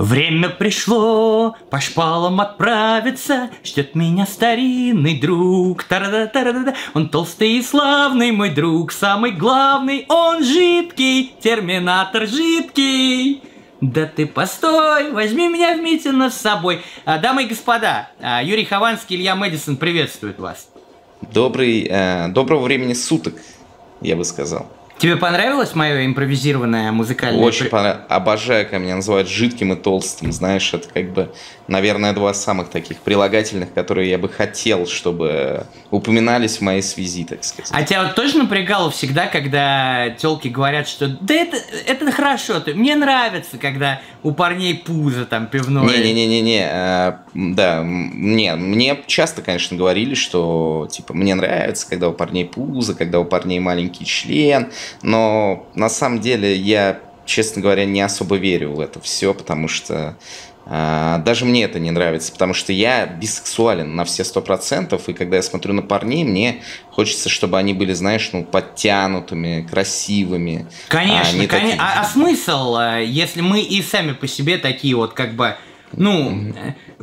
Время пришло по шпалам отправиться, Ждет меня старинный друг. Та-да-да-да-да. Он толстый и славный, мой друг, самый главный, он жидкий, терминатор жидкий. Да ты постой, возьми меня в Митина с собой. А, дамы и господа, а, Юрий Хованский, Илья Мэдисон приветствуют вас. Добрый, э, доброго времени суток, я бы сказал. Тебе понравилось мое импровизированное музыкальное... Очень понравилось. Обожаю, когда меня называют жидким и толстым. Знаешь, это как бы, наверное, два самых таких прилагательных, которые я бы хотел, чтобы упоминались в моей связи, так сказать. А тебя вот тоже напрягало всегда, когда телки говорят, что да это, это хорошо, мне нравится, когда у парней пузо там пивное. Не-не-не-не-не, э, да, не, мне часто, конечно, говорили, что, типа, мне нравится, когда у парней пузо, когда у парней маленький член, но на самом деле я, честно говоря, не особо верю в это все, потому что э, даже мне это не нравится, потому что я бисексуален на все сто процентов, и когда я смотрю на парней, мне хочется, чтобы они были, знаешь, ну, подтянутыми, красивыми. Конечно, а, конечно. Такие... А, а смысл, э, если мы и сами по себе такие вот как бы ну,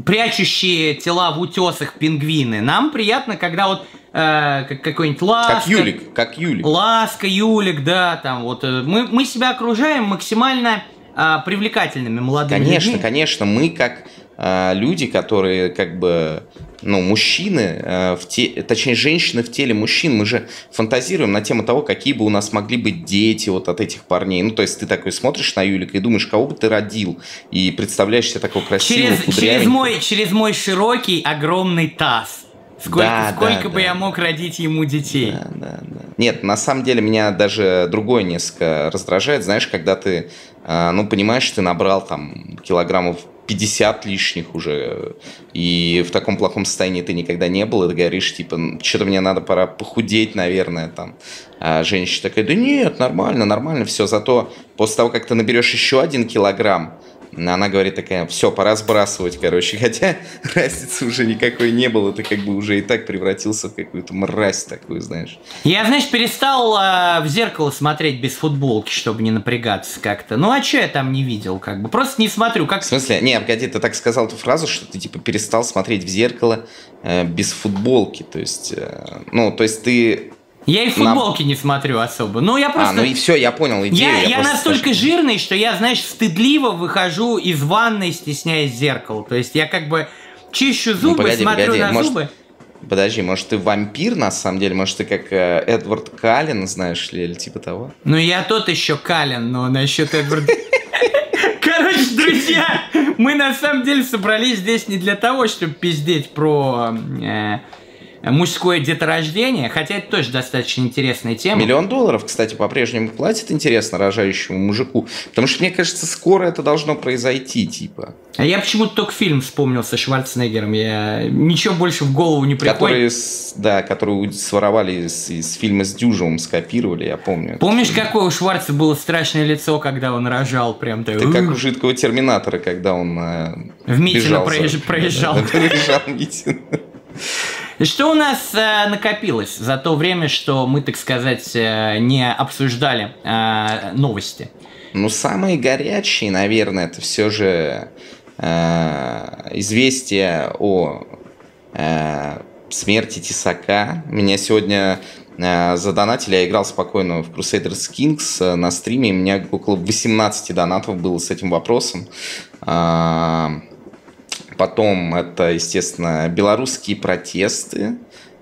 прячущие тела в утесах пингвины. Нам приятно, когда вот э, какой-нибудь ласка... Как Юлик, как Юлик. Ласка, Юлик, да, там вот. Э, мы, мы себя окружаем максимально э, привлекательными молодыми Конечно, людьми. конечно, мы как э, люди, которые как бы ну, мужчины, э, в те, точнее, женщины в теле мужчин, мы же фантазируем на тему того, какие бы у нас могли быть дети вот от этих парней. Ну, то есть ты такой смотришь на Юлика и думаешь, кого бы ты родил, и представляешь себе такого красивого, через, через мой Через мой широкий, огромный таз. Сколько, да, сколько да, бы да. я мог родить ему детей? Да, да, да. Нет, на самом деле меня даже другое несколько раздражает. Знаешь, когда ты, э, ну, понимаешь, ты набрал там килограммов 50 лишних уже, и в таком плохом состоянии ты никогда не был, и ты говоришь, типа, что-то мне надо, пора похудеть, наверное, там. А женщина такая, да нет, нормально, нормально, все, зато после того, как ты наберешь еще один килограмм, она говорит такая, все, пора сбрасывать, короче. Хотя разницы уже никакой не было, ты как бы уже и так превратился в какую-то мразь такую, знаешь. Я, знаешь, перестал э, в зеркало смотреть без футболки, чтобы не напрягаться как-то. Ну а что я там не видел, как бы? Просто не смотрю. Как... В смысле? Не, погоди, ты так сказал эту фразу, что ты типа перестал смотреть в зеркало э, без футболки. То есть, э, ну, то есть ты я и футболки на... не смотрю особо. Ну, я просто... А, ну и все, я понял идею. Я, я, я настолько скажу. жирный, что я, знаешь, стыдливо выхожу из ванной, стесняясь зеркала. То есть я как бы чищу ну, зубы, ну, погоди, смотрю погоди. на может, зубы. Подожди, может ты вампир на самом деле? Может ты как э, Эдвард Каллен, знаешь ли, или типа того? Ну я тот еще Каллен, но насчет Эдварда... Короче, друзья, мы на самом деле собрались здесь не для того, чтобы пиздеть про... Мужское деторождение, хотя это тоже достаточно интересная тема. Миллион долларов, кстати, по-прежнему платит интересно рожающему мужику, потому что, мне кажется, скоро это должно произойти, типа. А я почему-то только фильм вспомнил со Шварценеггером, я ничего больше в голову не приходит. Который, да, который своровали из, из фильма с Дюжевым, скопировали, я помню. Помнишь, какое у Шварца было страшное лицо, когда он рожал прям так? Это как у жидкого Терминатора, когда он э, В проезж... проезжал. Да, проезжал Митино. Что у нас э, накопилось за то время, что мы, так сказать, э, не обсуждали э, новости? Ну, самые горячие, наверное, это все же э, известие о э, смерти Тесака. Меня сегодня э, задонатили, я играл спокойно в Crusaders Kings э, на стриме, у меня около 18 донатов было с этим вопросом. Э, Потом это, естественно, белорусские протесты,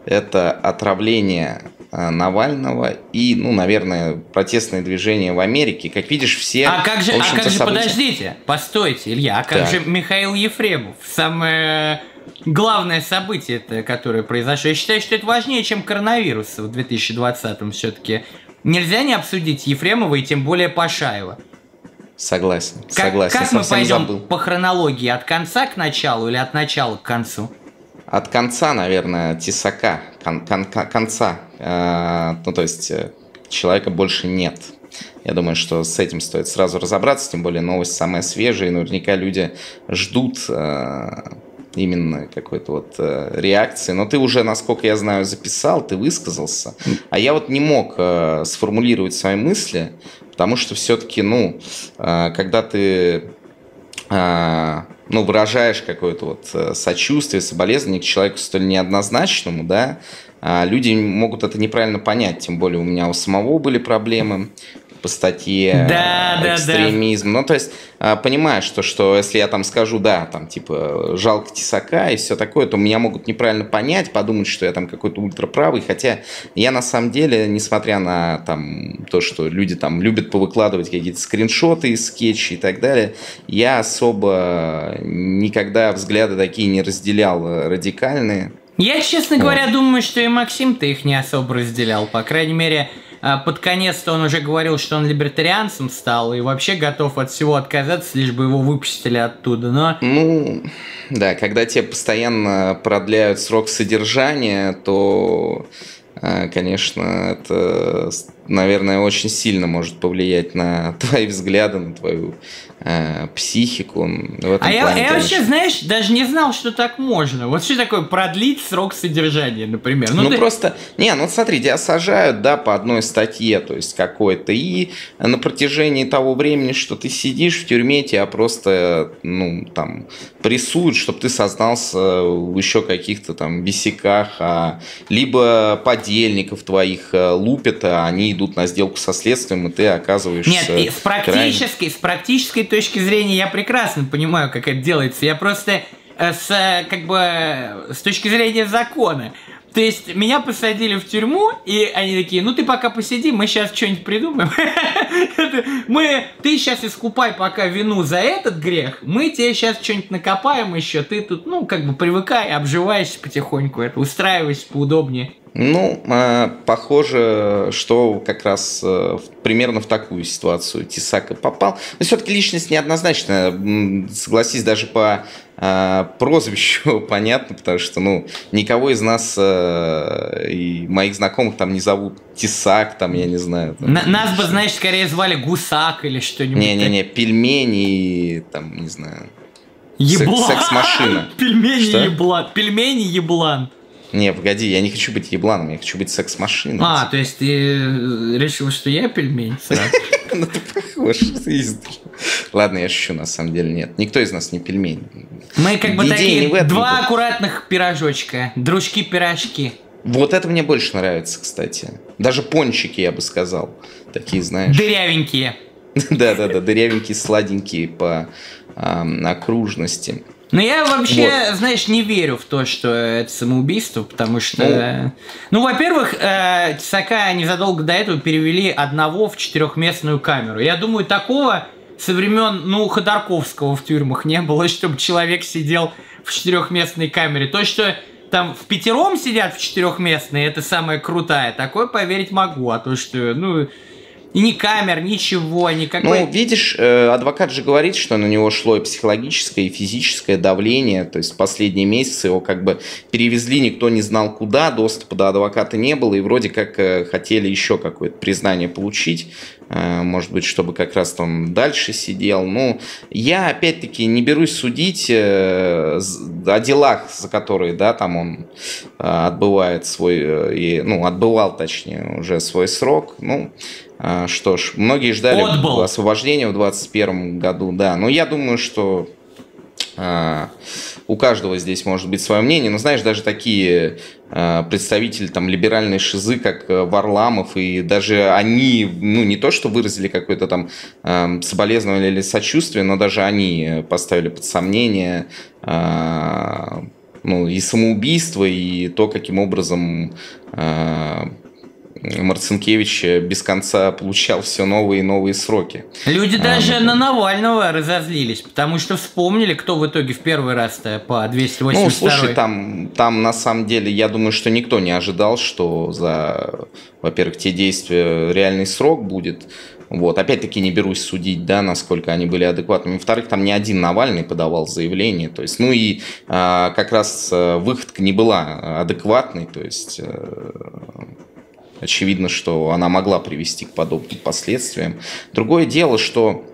это отравление э, Навального и, ну, наверное, протестные движения в Америке. Как видишь, все... А как же, а как же подождите, постойте, Илья, а как так. же Михаил Ефремов? Самое главное событие, которое произошло. Я считаю, что это важнее, чем коронавирус в 2020-м все-таки. Нельзя не обсудить Ефремова и тем более Пашаева. Согласен, как, согласен. Как мы пойдем забыл. по хронологии? От конца к началу или от начала к концу? От конца, наверное, тесака, кон, кон, кон, конца. Э, ну, то есть э, человека больше нет. Я думаю, что с этим стоит сразу разобраться, тем более новость самая свежая, и наверняка люди ждут э, именно какой-то вот э, реакции. Но ты уже, насколько я знаю, записал, ты высказался. А я вот не мог э, сформулировать свои мысли, потому что все-таки, ну, э, когда ты а, ну, выражаешь какое-то вот э, сочувствие, соболезнование к человеку столь неоднозначному, да, а люди могут это неправильно понять, тем более у меня у самого были проблемы по статье да, экстремизм. Да, да. Ну, то есть, а, понимаешь, что, что если я там скажу, да, там, типа, жалко тесака и все такое, то меня могут неправильно понять, подумать, что я там какой-то ультраправый, хотя я на самом деле, несмотря на там то, что люди там любят повыкладывать какие-то скриншоты из скетчей и так далее, я особо никогда взгляды такие не разделял э, радикальные. Я, честно говоря, думаю, что и Максим-то их не особо разделял. По крайней мере, под конец-то он уже говорил, что он либертарианцем стал и вообще готов от всего отказаться, лишь бы его выпустили оттуда, но... Ну, да, когда тебе постоянно продляют срок содержания, то, а, конечно, это, наверное, очень сильно может повлиять на твои взгляды, на твою э, психику. В этом а я, я вообще, знаешь, даже не знал, что так можно. Вот что такое продлить срок содержания, например? Ну, ну ты... просто, не, ну смотри, тебя сажают, да, по одной статье, то есть какой-то, и на протяжении того времени, что ты сидишь в тюрьме, тебя просто, ну, там, прессуют, чтобы ты сознался в еще каких-то там висяках, а, либо подельников твоих э, лупят, а они идут на сделку со следствием, и ты оказываешься... Нет, и с практической, крайне... с практической точки зрения я прекрасно понимаю, как это делается. Я просто э, с, э, как бы, с точки зрения закона. То есть меня посадили в тюрьму, и они такие, ну ты пока посиди, мы сейчас что-нибудь придумаем. мы, ты сейчас искупай пока вину за этот грех, мы тебе сейчас что-нибудь накопаем еще, ты тут, ну, как бы привыкай, обживаешься потихоньку, это устраивайся поудобнее. Ну, э, похоже, что как раз э, примерно в такую ситуацию Тисака попал. Но все-таки личность неоднозначная. Согласись, даже по э, прозвищу понятно, потому что, ну, никого из нас и моих знакомых там не зовут Тисак, там, я не знаю. Там, нас бы, знаешь, скорее звали Гусак или что-нибудь. Не-не-не, пельмени, там, не знаю. Еблан! Секс-машина. Пельмени еблан. Пельмени еблан. Не, погоди, я не хочу быть ебланом, я хочу быть секс-машиной. А, то есть ты э, решил, что я пельмень Ну ты похож, Ладно, я шучу, на самом деле нет. Никто из нас не пельмень. Мы как бы такие два аккуратных пирожочка, дружки-пирожки. Вот это мне больше нравится, кстати. Даже пончики, я бы сказал. Такие, знаешь. Дырявенькие. Да-да-да, дырявенькие, сладенькие по окружности. Но я вообще, вот. знаешь, не верю в то, что это самоубийство, потому что... Ну, ну во-первых, э, Тесака незадолго до этого перевели одного в четырехместную камеру. Я думаю, такого со времен, ну, Ходорковского в тюрьмах не было, чтобы человек сидел в четырехместной камере. То, что там в пятером сидят в четырехместной, это самое крутое. Такое поверить могу, а то, что, ну, и ни камер, ничего, никакой... Ну, видишь, э, адвокат же говорит, что на него шло и психологическое, и физическое давление. То есть последние месяцы его как бы перевезли, никто не знал куда, доступа до адвоката не было, и вроде как э, хотели еще какое-то признание получить. Э, может быть, чтобы как раз там дальше сидел. Ну, я опять-таки не берусь судить о делах, за которые, да, там он отбывает свой, и, ну, отбывал, точнее, уже свой срок. Ну, что ж, многие ждали Отбыл. освобождения в 2021 году, да. Но я думаю, что а, у каждого здесь может быть свое мнение, но знаешь, даже такие а, представители там либеральной шизы, как э, Варламов, и даже они, ну не то, что выразили какое-то там а, соболезнование или сочувствие, но даже они поставили под сомнение а, ну, и самоубийство, и то, каким образом а, Марцинкевич без конца получал все новые и новые сроки. Люди а, даже ну, на Навального разозлились, потому что вспомнили, кто в итоге в первый раз-то по 282 Ну, слушай, там, там на самом деле, я думаю, что никто не ожидал, что за, во-первых, те действия реальный срок будет. Вот, опять-таки не берусь судить, да, насколько они были адекватными. Во-вторых, там не один Навальный подавал заявление, то есть, ну и а, как раз э, выходка не была адекватной, то есть э, Очевидно, что она могла привести к подобным последствиям. Другое дело, что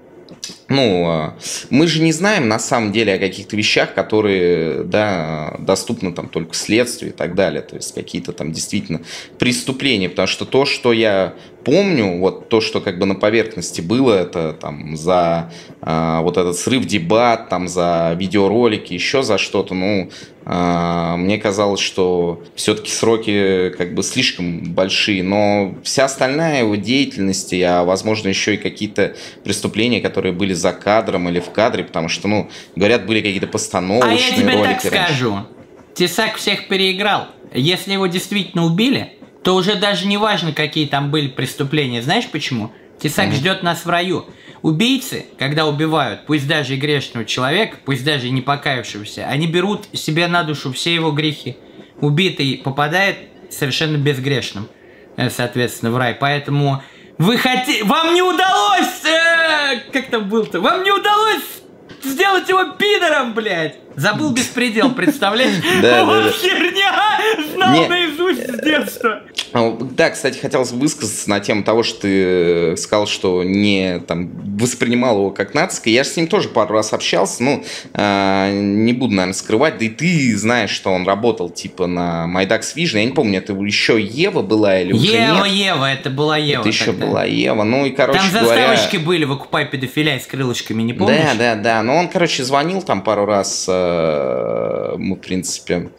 ну, а, мы же не знаем на самом деле о каких-то вещах, которые, да, доступны там только следствию и так далее, то есть какие-то там действительно преступления, потому что то, что я помню, вот то, что как бы на поверхности было, это там за э, вот этот срыв дебат, там за видеоролики, еще за что-то, ну, э, мне казалось, что все-таки сроки как бы слишком большие, но вся остальная его деятельность, а возможно еще и какие-то преступления, которые были за кадром или в кадре, потому что, ну, говорят, были какие-то постановочные ролики. А я тебе ролики так раньше. скажу, Тесак всех переиграл. Если его действительно убили, то уже даже не важно, какие там были преступления. Знаешь почему? Тесак mm-hmm. ждет нас в раю. Убийцы, когда убивают, пусть даже и грешного человека, пусть даже и не покаявшегося, они берут себе на душу все его грехи. Убитый попадает совершенно безгрешным, э, соответственно, в рай. Поэтому вы хотите... Вам не удалось... Э, как там был-то? Вам не удалось сделать его пидором, блядь! Забыл беспредел, представляешь? Да, да, да. херня! Знал наизусть с детства. А, да, кстати, хотелось высказаться на тему того, что ты сказал, что не там, воспринимал его как нацистское. Я же с ним тоже пару раз общался, ну, э, не буду, наверное, скрывать. Да и ты знаешь, что он работал, типа, на Майдакс Vision. Я не помню, это еще Ева была или уже Ева, нет? Ева, это была Ева. Это еще тогда. была Ева. Ну, и, короче Там заставочки говоря... были, выкупай педофиля с крылышками, не помнишь? Да, да, да. Но он, короче, звонил там пару раз, э, мы, в принципе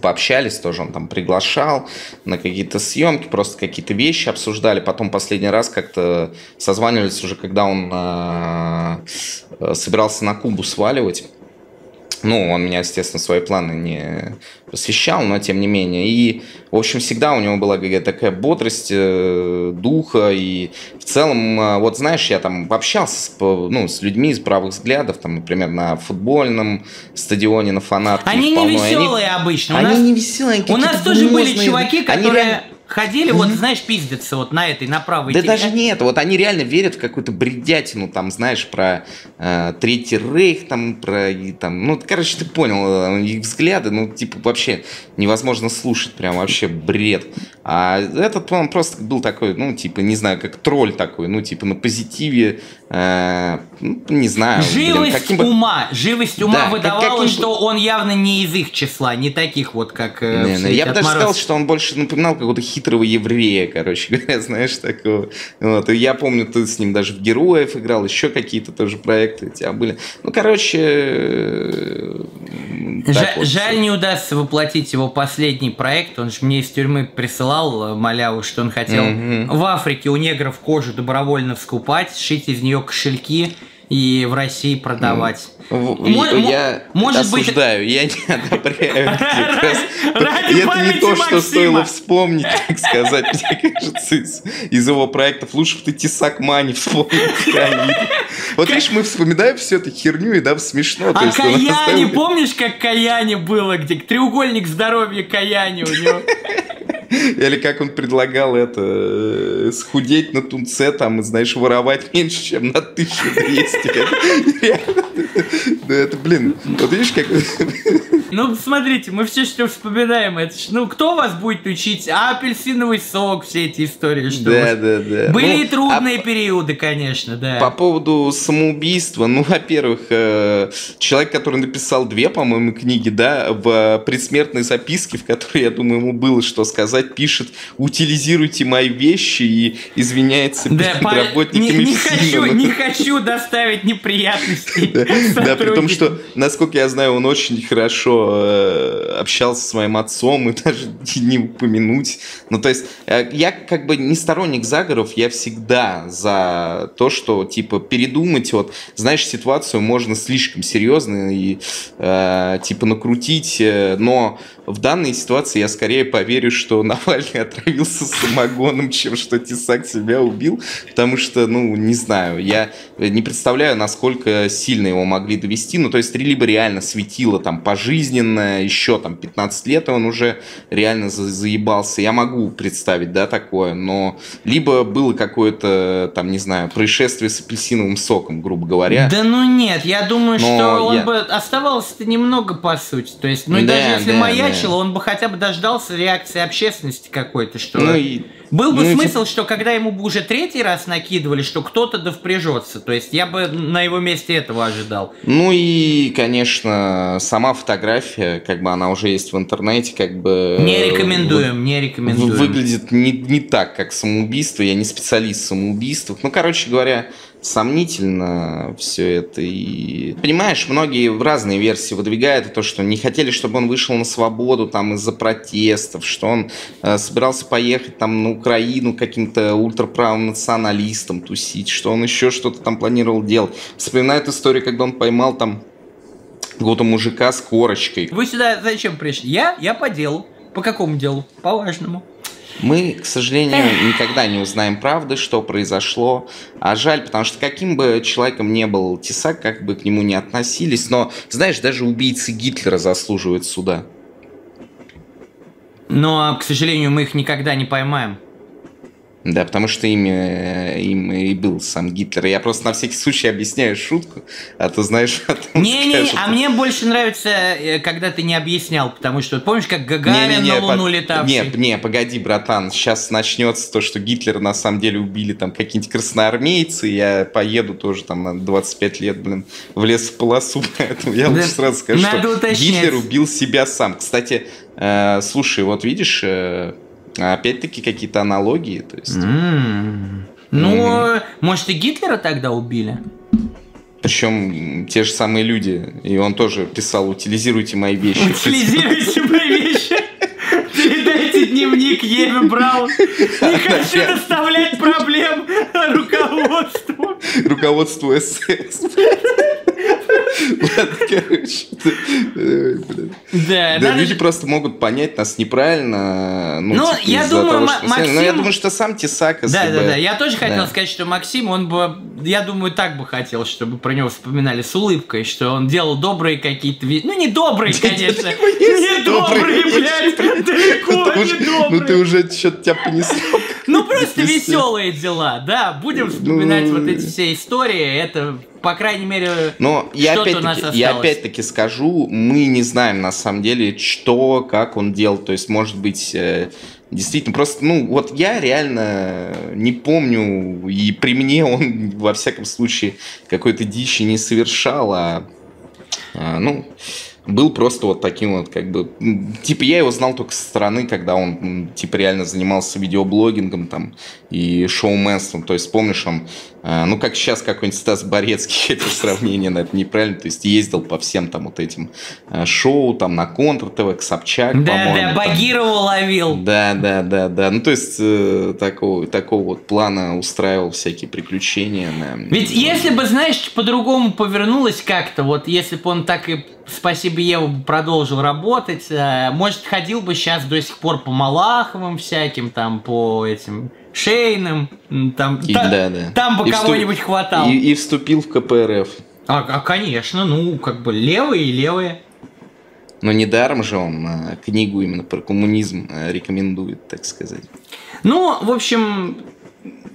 пообщались тоже, он там приглашал на какие-то съемки, просто какие-то вещи обсуждали. Потом последний раз как-то созванивались уже, когда он э, собирался на Кубу сваливать. Ну, он меня, естественно, свои планы не посвящал, но тем не менее. И, в общем, всегда у него была какая-то такая бодрость э, духа. И в целом, э, вот знаешь, я там общался с, ну, с людьми из правых взглядов, там, например, на футбольном стадионе, на фанатке. Они не веселые они, обычно. Они нас, не веселые. У нас тоже были чуваки, которые... Они ходили, вот, знаешь, пиздятся вот на этой, на правой Да даже нет, вот они реально верят в какую-то бредятину, там, знаешь, про э, Третий Рейх, там, про, и, там, ну, короче, ты понял, э, их взгляды, ну, типа, вообще невозможно слушать, прям вообще бред. А этот, он просто был такой, ну, типа, не знаю, как тролль такой, ну, типа, на позитиве, э, не знаю. Живость блин, каким ума, живость ума да, выдавала, каким... что он явно не из их числа, не таких вот, как э, не, не, Я бы даже сказал, что он больше напоминал какого-то хитрого еврея, короче говоря, знаешь, такого. Вот. И я помню, ты с ним даже в Героев играл, еще какие-то тоже проекты у тебя были. Ну, короче... Жаль, вот жаль не удастся воплотить его последний проект. Он же мне из тюрьмы присылал маляву, что он хотел угу. в Африке у негров кожу добровольно вскупать, шить из нее кошельки и в России продавать. Я может осуждаю, быть... я не одобряю. Это не то, что стоило вспомнить, так сказать. Мне кажется, из его проектов лучше бы ты Тесак Мани вспомнил. Вот видишь, мы вспоминаем всю эту херню, и нам смешно. А Каяне, помнишь, как Каяне было, где треугольник здоровья Каяне у него? Или как он предлагал это, э, схудеть на тунце, там, знаешь, воровать меньше, чем на 1200. Да это, блин, вот видишь, как... Ну, смотрите, мы все, что вспоминаем, это ну, кто вас будет учить? Апельсиновый сок, все эти истории, что Да, да, да. Были ну, трудные а... периоды, конечно, да. По поводу самоубийства, ну, во-первых, э, человек, который написал две, по-моему, книги, да, в предсмертной записке, в которой, я думаю, ему было что сказать, пишет, утилизируйте мои вещи и извиняется да, перед по... работниками не, не хочу, не хочу доставить неприятностей. Да, при том, что, насколько я знаю, он очень хорошо э, общался с моим отцом, и даже не упомянуть. Ну, то есть, э, я как бы не сторонник заговоров, я всегда за то, что, типа, передумать, вот, знаешь, ситуацию можно слишком серьезно и, э, типа, накрутить, но в данной ситуации я скорее поверю, что Навальный отравился самогоном, чем что Тесак себя убил, потому что, ну, не знаю, я не представляю, насколько сильно его могли довести, ну, то есть, либо реально светило там пожизненное, еще там 15 лет, и он уже реально за заебался, я могу представить, да, такое, но либо было какое-то, там, не знаю, происшествие с апельсиновым соком, грубо говоря. Да ну нет, я думаю, но что он я... бы оставался-то немного по сути, то есть, ну, да, даже если да, маячил, начало, он бы хотя бы дождался реакции общественности какой-то, что... Ну и... Был бы ну, смысл, что когда ему бы уже третий раз накидывали, что кто-то да впряжется. То есть я бы на его месте этого ожидал. Ну и, конечно, сама фотография, как бы она уже есть в интернете, как бы... Не рекомендуем, не рекомендуем. Выглядит не, не так, как самоубийство. Я не специалист в самоубийствах. Ну, короче говоря, сомнительно все это. И понимаешь, многие в разные версии выдвигают то, что не хотели, чтобы он вышел на свободу там из-за протестов, что он э, собирался поехать там на Украину каким-то ультраправым националистом тусить, что он еще что-то там планировал делать. Вспоминает историю, когда он поймал там какого-то мужика с корочкой. Вы сюда зачем пришли? Я? Я по делу. По какому делу? По важному. Мы, к сожалению, никогда не узнаем правды, что произошло. А жаль, потому что каким бы человеком не был Тесак, как бы к нему не относились, но, знаешь, даже убийцы Гитлера заслуживают суда. Но, к сожалению, мы их никогда не поймаем. Да, потому что им, им и был сам Гитлер. Я просто на всякий случай объясняю шутку, а то знаешь... Не-не, а мне больше нравится, э, когда ты не объяснял, потому что помнишь, как Гагарин не, не, не, на Луну под... летавший? Нет, не, погоди, братан, сейчас начнется то, что Гитлер на самом деле убили там какие-нибудь красноармейцы, я поеду тоже там на 25 лет, блин, в лес в полосу, поэтому я лучше сразу скажу, что Гитлер убил себя сам. Кстати, э, слушай, вот видишь... Э, Опять-таки какие-то аналогии, то есть. Mm. Ну, mm. может и Гитлера тогда убили? Причем те же самые люди. И он тоже писал, утилизируйте мои вещи. Утилизируйте мои вещи. Передайте дневник Еве Браун. Не хочу доставлять проблем руководству. Руководству СС. Ладно, короче. Да, да люди просто могут понять нас неправильно. Ну, ну типа, я думаю, Максим... Ну, я думаю, что сам Тесак, Да, да, да. Я тоже хотел сказать, что Максим, он бы, я думаю, так бы хотел, чтобы про него вспоминали с улыбкой, что он делал добрые какие-то... Ну, не добрые, конечно. Не добрые, блядь, далеко не добрые. Ну, ты уже что-то тебя понесло. Ну, просто веселые дела, да. Будем вспоминать вот эти все истории. Это по крайней мере, Но я опять-таки, я опять-таки скажу, мы не знаем на самом деле, что, как он делал. То есть, может быть, э, действительно, просто, ну, вот я реально не помню, и при мне он, во всяком случае, какой-то дичи не совершал, а, а ну, был просто вот таким вот, как бы, типа я его знал только со стороны, когда он, типа, реально занимался видеоблогингом там и шоуменством, то есть помнишь, он а, ну, как сейчас какой-нибудь Стас Борецкий, это сравнение, но это неправильно, то есть ездил по всем там вот этим а, шоу, там на Контр ТВ, к Собчак, Да, да, Багирова ловил. Да, да, да, да, ну, то есть э, такого, такого вот плана устраивал всякие приключения. Да. Ведь если бы, знаешь, по-другому повернулось как-то, вот если бы он так и спасибо Еву продолжил работать, э, может, ходил бы сейчас до сих пор по Малаховым всяким, там, по этим Шейным, там, и, та, да, да. там бы кого-нибудь хватал. И, и вступил в КПРФ. А, а, конечно, ну, как бы левые и левые. Но недаром же он а, книгу именно про коммунизм а, рекомендует, так сказать. Ну, в общем,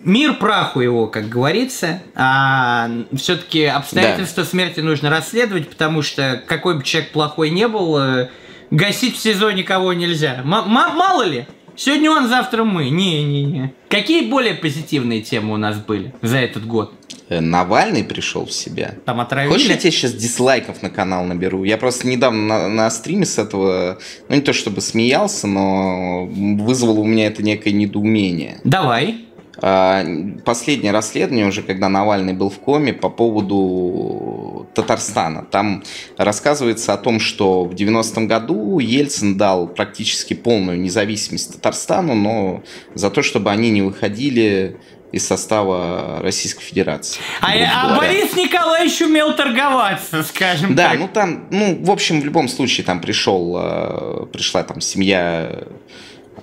мир праху его, как говорится. А все-таки обстоятельства да. смерти нужно расследовать, потому что какой бы человек плохой не был, э, гасить в СИЗО никого нельзя. М- мало ли, Сегодня он, завтра мы. Не-не-не. Какие более позитивные темы у нас были за этот год? Э, Навальный пришел в себя. Там отравили. Хочешь, я тебе сейчас дизлайков на канал наберу? Я просто недавно на, на стриме с этого, ну не то чтобы смеялся, но вызвало у меня это некое недоумение. Давай. А, последнее расследование уже, когда Навальный был в коме по поводу Татарстана. Там рассказывается о том, что в 90-м году Ельцин дал практически полную независимость Татарстану, но за то, чтобы они не выходили из состава Российской Федерации. А, а Борис Николаевич умел торговаться, скажем да, так. Да, ну там, ну, в общем, в любом случае там пришел, э, пришла там семья а,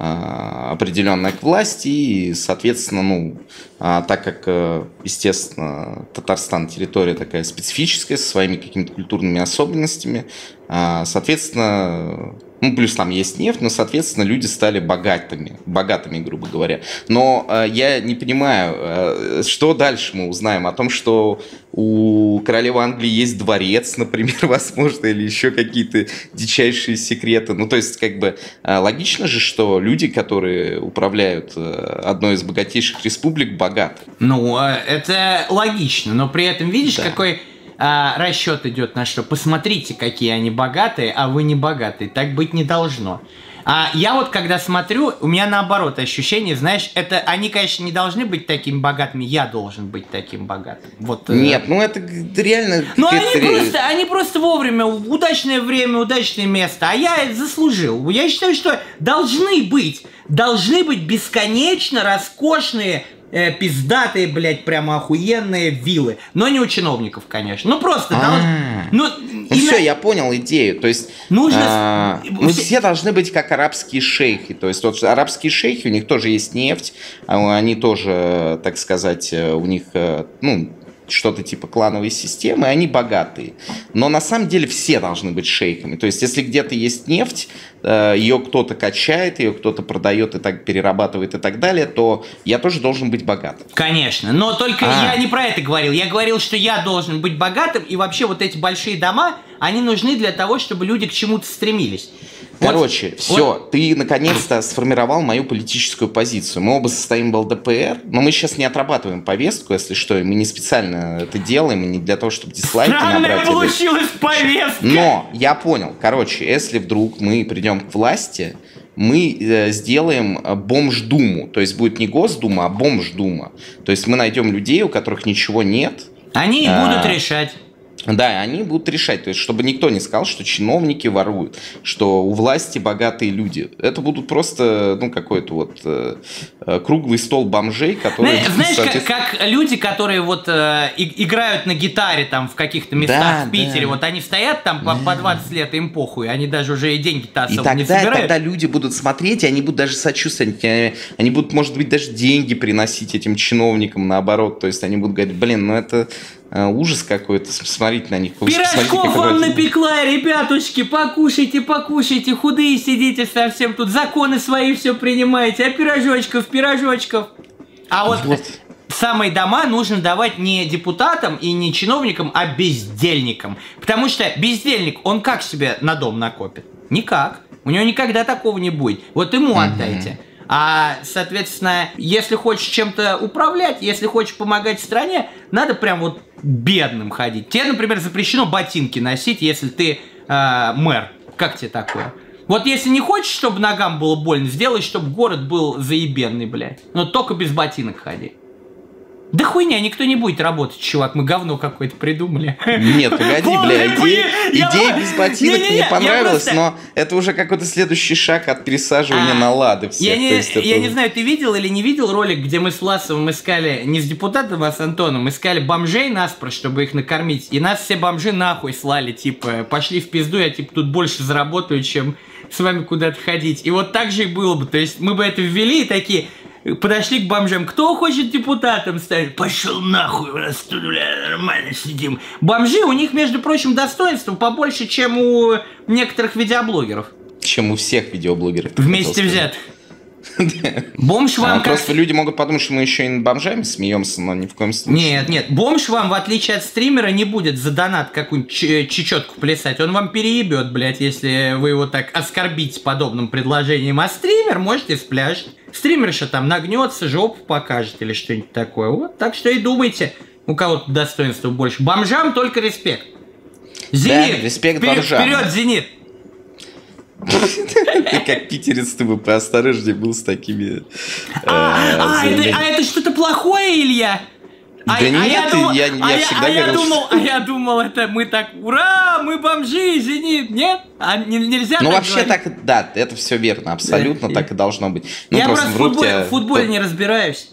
определенная к власти, и, соответственно, ну, а, так как, э, естественно, Татарстан территория такая специфическая, со своими какими-то культурными особенностями, а, соответственно, ну, плюс там есть нефть, но, соответственно, люди стали богатыми, богатыми, грубо говоря. Но э, я не понимаю, э, что дальше мы узнаем о том, что у королевы Англии есть дворец, например, возможно, или еще какие-то дичайшие секреты. Ну, то есть, как бы, э, логично же, что люди, которые управляют э, одной из богатейших республик, богаты. Ну, э, это логично, но при этом видишь, да. какой а, расчет идет на что? Посмотрите, какие они богатые, а вы не богатые. Так быть не должно. А я вот когда смотрю, у меня наоборот ощущение, знаешь, это они, конечно, не должны быть такими богатыми, я должен быть таким богатым. Вот. э, Нет, ну это реально... Ну они просто, они просто вовремя, удачное время, удачное место, а я это заслужил. Я считаю, что должны быть, должны быть бесконечно роскошные э, пиздатые, блядь, прямо охуенные виллы. Но не у чиновников, конечно. Ну просто А. должны... Ну, Ну все, я понял идею. То есть Нужно с- а, ну, все- все должны быть как арабские шейхи. То есть вот арабские шейхи, у них тоже есть нефть, а они тоже, так сказать, э, у них э, ну что-то типа клановой системы, они богатые. Но на самом деле все должны быть шейхами. То есть если где-то есть нефть, э, ее кто-то качает, ее кто-то продает и так перерабатывает и так далее, то я тоже должен быть богатым. Конечно, но только А. я не про это говорил. Я говорил, что я должен быть богатым, и вообще вот эти большие дома, они нужны для того, чтобы люди к чему-то стремились. Вот- Короче, все, ты наконец-то сформировал мою политическую позицию. Мы оба состоим в ЛДПР, но мы сейчас не отрабатываем повестку, если что, и мы не специально это делаем, и не для того, чтобы дизлайки Странная набрать. или- получилась повестка. Но я понял, короче, если вдруг мы придем к власти, мы э, сделаем э, бомж-думу. То есть будет не Госдума, а бомж-дума. То есть мы найдем людей, у которых ничего нет, Они и А. будут решать. Да, и они будут решать, то есть, чтобы никто не сказал, что чиновники воруют, что у власти богатые люди. Это будут просто, ну, какой-то вот э, э, круглый стол бомжей, которые... Зна- Знаешь, как, соответственно- как люди, которые вот э, и- играют на гитаре там в каких-то местах Да, в Питере, да. вот они стоят там по, по 20 лет, им похуй, они даже уже и деньги-то И особо не тогда, собирают. тогда люди будут смотреть, и они будут даже сочувствовать. Они, они будут, может быть, даже деньги приносить этим чиновникам, наоборот. То есть они будут говорить, блин, ну это э, ужас какой-то, с- смотрите на них. Пирожков вам напекла, ребятушки, покушайте, покушайте, худые сидите совсем тут, законы свои все принимаете, а пирожочков, пирожочков. А вот, Вот. самые дома нужно давать не депутатам и не чиновникам, а бездельникам. Потому что бездельник, он как себе на дом накопит? Никак. У него никогда такого не будет. Вот ему отдайте. А, соответственно, если хочешь чем-то управлять, если хочешь помогать стране, надо прям вот бедным ходить. Тебе, например, запрещено ботинки носить, если ты э, мэр. Как тебе такое? Вот если не хочешь, чтобы ногам было больно, сделай, чтобы город был заебенный, блядь. Но только без ботинок ходи. Да хуйня, никто не будет работать, чувак, мы говно какое-то придумали. Нет, погоди, бля, идея, идея без ботинок мне понравилась, но это уже какой-то следующий шаг от пересаживания А, на лады всех. Я, не, знаю, ты видел или не видел ролик, где мы с Власовым искали, не с депутатом, а с Антоном, искали бомжей наспро, чтобы их накормить, и нас все бомжи нахуй слали, типа, пошли в пизду, я, типа, тут больше заработаю, чем с вами куда-то ходить. И вот так же и было бы, то есть мы бы это ввели и такие, подошли к бомжам, кто хочет депутатом стать? Пошел нахуй, у нас тут, бля, нормально сидим. Бомжи, у них, между прочим, достоинства побольше, чем у некоторых видеоблогеров. Чем у всех видеоблогеров. Вместе взят. Бомж А, вам как... Просто люди могут подумать, что мы еще и над бомжами смеемся, но ни в коем случае. Нет, нет, бомж вам, в отличие от стримера, не будет за донат какую-нибудь чечетку плясать. Он вам переебет, блядь, если вы его так оскорбите подобным предложением. А стример можете спляшить. Стримерша там нагнется, жопу покажет или что-нибудь такое. Вот, так что и думайте, у кого-то достоинства больше. Бомжам только респект. Зенит! респект вперед, бомжам. Вперед, Зенит! Ты как питерец, ты бы поосторожнее был с такими... э, А, а, это, заявлениями. а это что-то плохое, Илья? А, Да а нет, я думал, я- а я я, всегда а я говорил, думал, а я думал, это мы так, ура, мы бомжи, зенит, нет? А не- нельзя Ну, так вообще говорить? так, да, это все верно, абсолютно так и должно быть. Ну, я просто в вдруг футболе, тебя- в футболе не разбираюсь.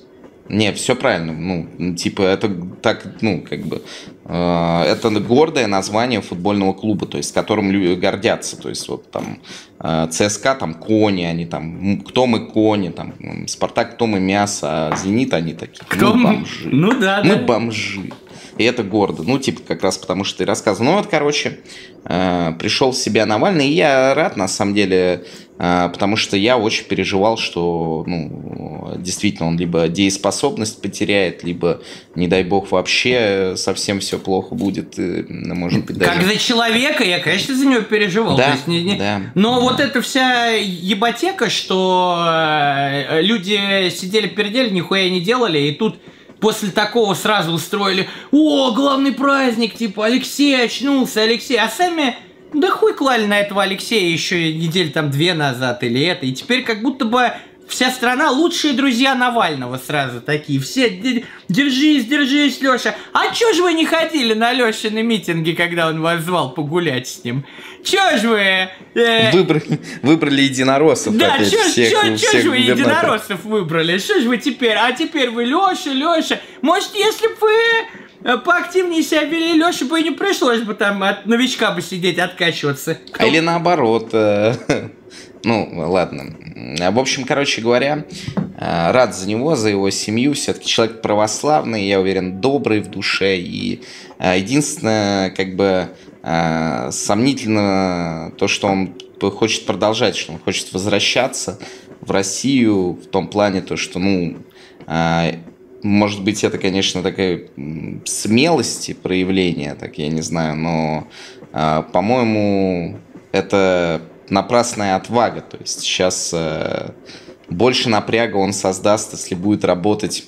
Не, все правильно. Ну, типа, это так, ну, как бы, э, это гордое название футбольного клуба, то есть, которым люди гордятся. То есть, вот там э, ЦСКА, там кони, они там, кто мы кони, там, Спартак, кто мы мясо, а Зенит, они такие, Кто мы мы? бомжи. Ну да, Мы да. бомжи. И это гордо. Ну, типа, как раз потому, что ты рассказывал. Ну, вот, короче, э, пришел в себя Навальный, и я рад, на самом деле, э, потому что я очень переживал, что, ну, действительно, он либо дееспособность потеряет, либо, не дай бог, вообще совсем все плохо будет. и, ну, может быть, даже... Как за человека, я, конечно, за него переживал. Да, есть не- не- да, Но да. вот эта вся ебатека, что э, люди сидели передели, нихуя не делали, и тут после такого сразу устроили, о, главный праздник, типа, Алексей очнулся, Алексей, а сами да хуй клали на этого Алексея еще недель там две назад или это. И теперь как будто бы вся страна лучшие друзья Навального сразу такие. Все, держись, держись, Леша. А чё ж вы не ходили на Лешины митинги, когда он вас звал погулять с ним? Чё ж вы... Э... Выбрали, выбрали единороссов Да, опять, чё, всех, чё, чё ж вы единороссов выбрали? Что ж вы теперь? А теперь вы Леша, Леша. Может, если бы вы Э, поактивнее себя вели, Леше бы и не пришлось бы там от новичка бы сидеть, откачиваться. Кто... А или наоборот. Ну, ладно. В общем, короче говоря, э, рад за него, за его семью. Все-таки человек православный, я уверен, добрый в душе. И единственное, как бы сомнительно то, что он хочет продолжать, что он хочет возвращаться в Россию в том плане, то, что, ну, может быть, это, конечно, такая смелости проявления, так я не знаю, но, по-моему, это напрасная отвага. То есть сейчас э, больше напряга он создаст, если будет работать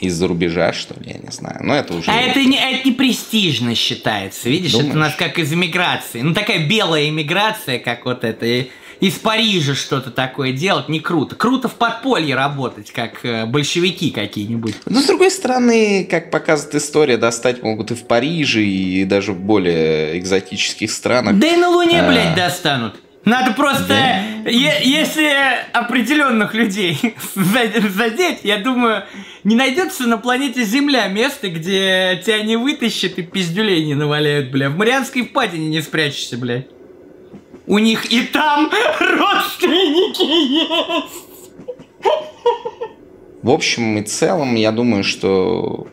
из-за рубежа, что ли, я не знаю. Но это уже... А это не, это не престижно считается, видишь? Думаешь? Это у нас как из эмиграции. Ну, такая белая эмиграция, как вот это из Парижа что-то такое делать не круто. Круто в подполье работать, как э, большевики какие-нибудь. Но с другой стороны, как показывает история, достать могут и в Париже, и даже в более экзотических странах. Да и на Луне, а... блядь, достанут. Надо просто, да. если определенных людей задеть, я думаю, не найдется на планете Земля место, где тебя не вытащат и пиздюлей не наваляют, бля. В Марианской впадине не спрячешься, бля. У них и там родственники есть. В общем и целом, я думаю, что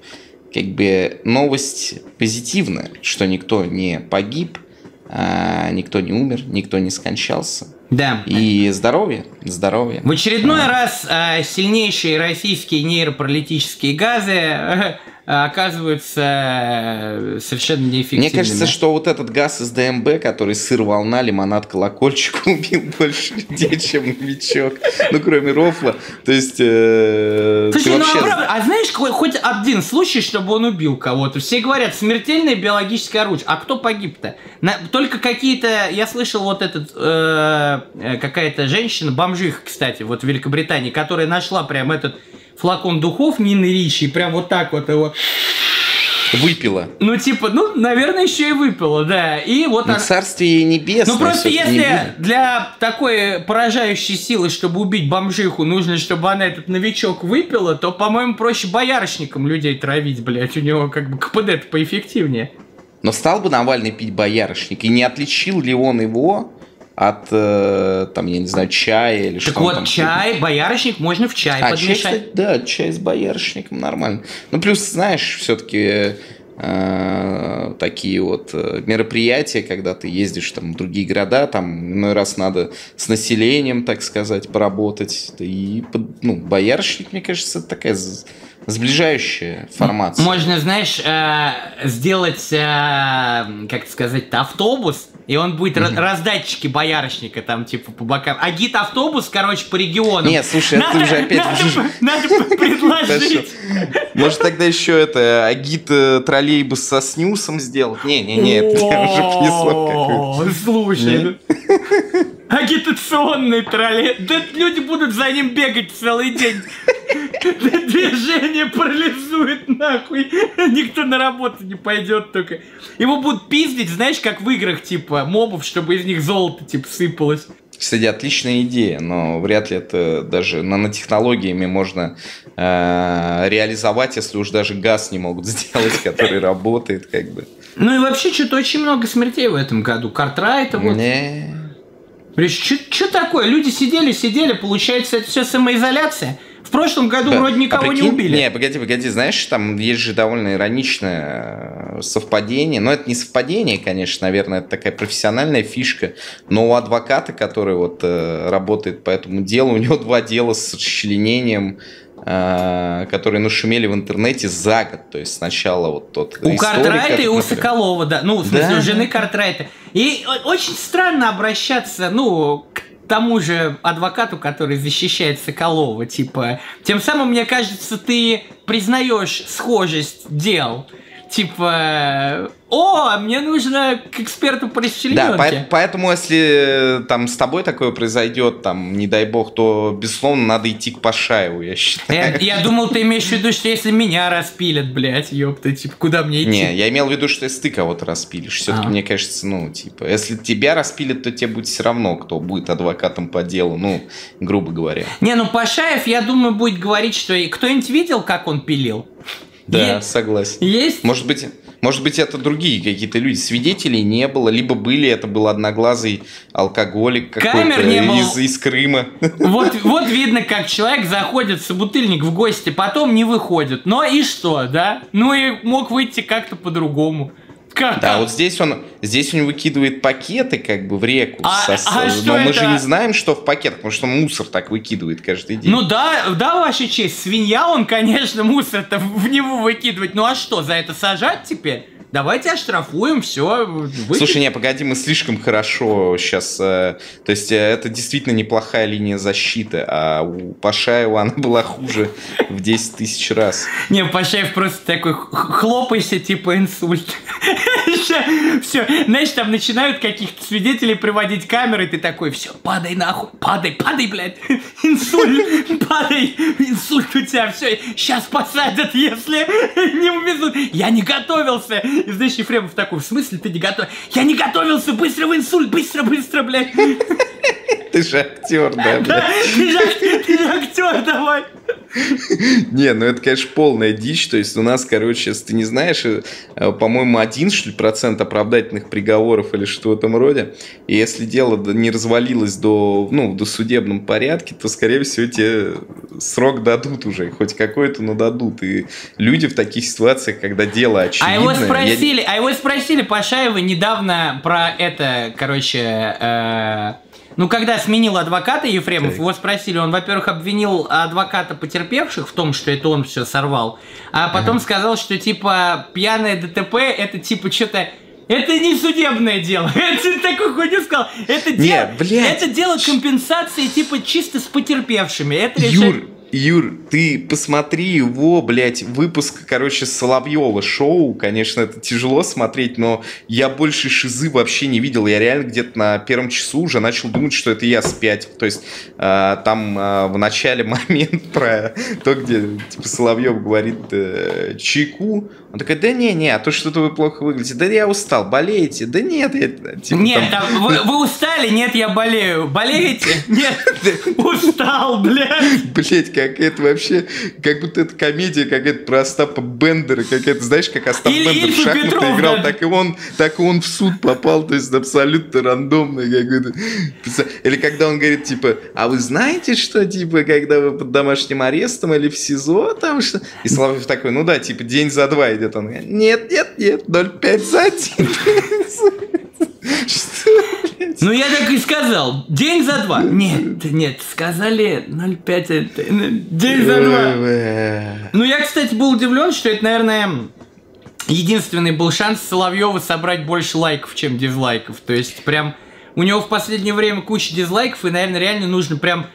как бы новость позитивная, что никто не погиб, а, никто не умер, никто не скончался. Да. И здоровье, здоровье. В очередной а. раз сильнейшие российские нейропаралитические газы оказываются э, совершенно неэффективными. Мне кажется, что вот этот газ из ДМБ, который сыр, волна, лимонад, колокольчик, убил больше людей, чем новичок. Ну, кроме рофла. То есть... Э, Слушай, ну вообще... а, а знаешь, хоть один случай, чтобы он убил кого-то? Все говорят, смертельное биологическое оружие. А кто погиб-то? На... Только какие-то... Я слышал вот этот... Э, э какая-то женщина, бомжиха, кстати, вот в Великобритании, которая нашла прям этот флакон духов Нины Ричи, прям вот так вот его Выпила. Ну, типа, ну, наверное, еще и выпила, да. И вот ну, она... царствие небесное. Ну, просто если для такой поражающей силы, чтобы убить бомжиху, нужно, чтобы она этот новичок выпила, то, по-моему, проще боярышником людей травить, блядь. У него как бы КПД поэффективнее. Но стал бы Навальный пить боярышник, и не отличил ли он его от, э, там, я не знаю, чая или что Так вот, там чай, пьет. боярышник можно в чай а, подмешать. Чай, кстати, да, чай с боярышником нормально. Ну, плюс, знаешь, все-таки э, такие вот э, мероприятия, когда ты ездишь там в другие города, там иной раз надо с населением, так сказать, поработать. И, ну, боярышник, мне кажется, такая сближающая формация. Можно, знаешь, э, сделать, э, как сказать, автобус, и он будет mm-hmm. раздатчики боярышника там, типа, по бокам. А гид-автобус, короче, по региону. Нет, слушай, надо, это уже опять... Надо, надо предложить. Может, тогда еще это, агит э, троллейбус со снюсом сделать? Не-не-не, это уже понесло Слушай, агитационный троллей. Да люди будут за ним бегать целый день. Движение парализует нахуй. Никто на работу не пойдет только. Его будут пиздить, знаешь, как в играх, типа, мобов, чтобы из них золото, типа, сыпалось. Кстати, отличная идея, но вряд ли это даже нанотехнологиями можно э, реализовать, если уж даже газ не могут сделать, который работает, как бы. Ну и вообще, что-то очень много смертей в этом году. Картрайта вот. Не. Что такое? Люди сидели, сидели, получается, это все самоизоляция. В прошлом году да. вроде никого а прикинь, не убили. Не, погоди, погоди, знаешь, там есть же довольно ироничное э, совпадение. Но это не совпадение, конечно, наверное, это такая профессиональная фишка. Но у адвоката, который вот э, работает по этому делу, у него два дела с расчленением которые нашумели в интернете за год. То есть сначала вот тот У Картрайта и у Соколова, да. Ну, в смысле, да? у жены Картрайта. И очень странно обращаться, ну, к тому же адвокату, который защищает Соколова, типа, тем самым, мне кажется, ты признаешь схожесть дел, типа, о, мне нужно к эксперту по расчлененке. Да, по- поэтому если э, там с тобой такое произойдет, там, не дай бог, то, безусловно, надо идти к Пашаеву, я считаю. Я, я думал, ты имеешь в виду, что если меня распилят, блядь, ёпта, типа, куда мне идти? Не, я имел в виду, что если ты кого-то распилишь, все-таки А. мне кажется, ну, типа, если тебя распилят, то тебе будет все равно, кто будет адвокатом по делу, ну, грубо говоря. Не, ну Пашаев, я думаю, будет говорить, что кто-нибудь видел, как он пилил? Да, Е- согласен. Есть? Может быть, может быть, это другие какие-то люди. Свидетелей не было, либо были, это был одноглазый алкоголик какой-то из, из Крыма. Вот, вот видно, как человек заходит в собутыльник в гости, потом не выходит. Ну и что, да? Ну и мог выйти как-то по-другому. Как? Да, вот здесь он, здесь он выкидывает пакеты как бы в реку. А- со- а но мы это? же не знаем, что в пакетах, потому что мусор так выкидывает каждый день. Ну да, да, ваша честь, свинья, он, конечно, мусор-то в него выкидывать. Ну а что, за это сажать теперь? Давайте оштрафуем, все. Слушай, не, погоди, мы слишком хорошо сейчас... э, то есть э, это действительно неплохая линия защиты, а у Пашаева она была хуже в 10 тысяч раз. Не, Пашаев просто такой, хлопайся, типа инсульт. Все, знаешь, там начинают каких-то свидетелей приводить камеры, ты такой, все, падай нахуй, падай, падай, блядь, инсульт, падай, инсульт у тебя, все, сейчас посадят, если не увезут. Я не готовился. И знаешь, Ефремов такой, в смысле ты не готов? Я не готовился, быстро в инсульт, быстро, быстро, блядь. Ты же актер, да. Да, Ты же ак- ты же актер, давай. Не, ну это, конечно, полная дичь. То есть у нас, короче, если ты не знаешь, э, э, по-моему, один, что ли, процент оправдательных приговоров или что в этом роде. И если дело не развалилось до, ну, в досудебном порядке, то, скорее всего, тебе срок дадут уже. Хоть какой-то, но дадут. И люди в таких ситуациях, когда дело А очевидное... его я- спросили, а его спросили Пашаева недавно про это, короче, э, ну когда сменил адвоката Ефремов, Так. его спросили, он, во-первых, обвинил адвоката потерпевших в том, что это он все сорвал, а потом сказал, что типа пьяное ДТП это типа что-то это не судебное дело. Это такой хуйню сказал. Это дело, блядь. это дело компенсации типа чисто с потерпевшими. Это Юр, решает- Юр, ты посмотри его, блядь, выпуск, короче, Соловьева шоу. Конечно, это тяжело смотреть, но я больше шизы вообще не видел. Я реально где-то на первом часу уже начал думать, что это я спятил. То есть э, там э, в начале момент про то, где типа Соловьев говорит э, чайку. Он такой, да не, не, а то что-то вы плохо выглядите. Да я устал, болеете? Да нет, я, типа, Нет, там- там, вы, вы устали? Нет, я болею. Болеете? Нет, устал, блядь. Блять, как это вообще, как будто это комедия какая-то про Остапа Бендера, как это, знаешь, как Остап Или Бендер в шахматы Петров, играл, да. так и он, так и он в суд попал, то есть абсолютно рандомный какой-то. Или когда он говорит, типа, а вы знаете, что, типа, когда вы под домашним арестом или в СИЗО, там что? И Славов такой, ну да, типа, день за два идет. Он нет, нет, нет, 0,5 за один. Что, блядь? Ну, я так и сказал. День за два. Нет, нет, сказали 0,5. это, ну, День за два. Ну, я, кстати, был удивлен, что это, наверное, единственный был шанс Соловьева собрать больше лайков, чем дизлайков. То есть, прям у него в последнее время куча дизлайков, и, наверное, реально нужно прям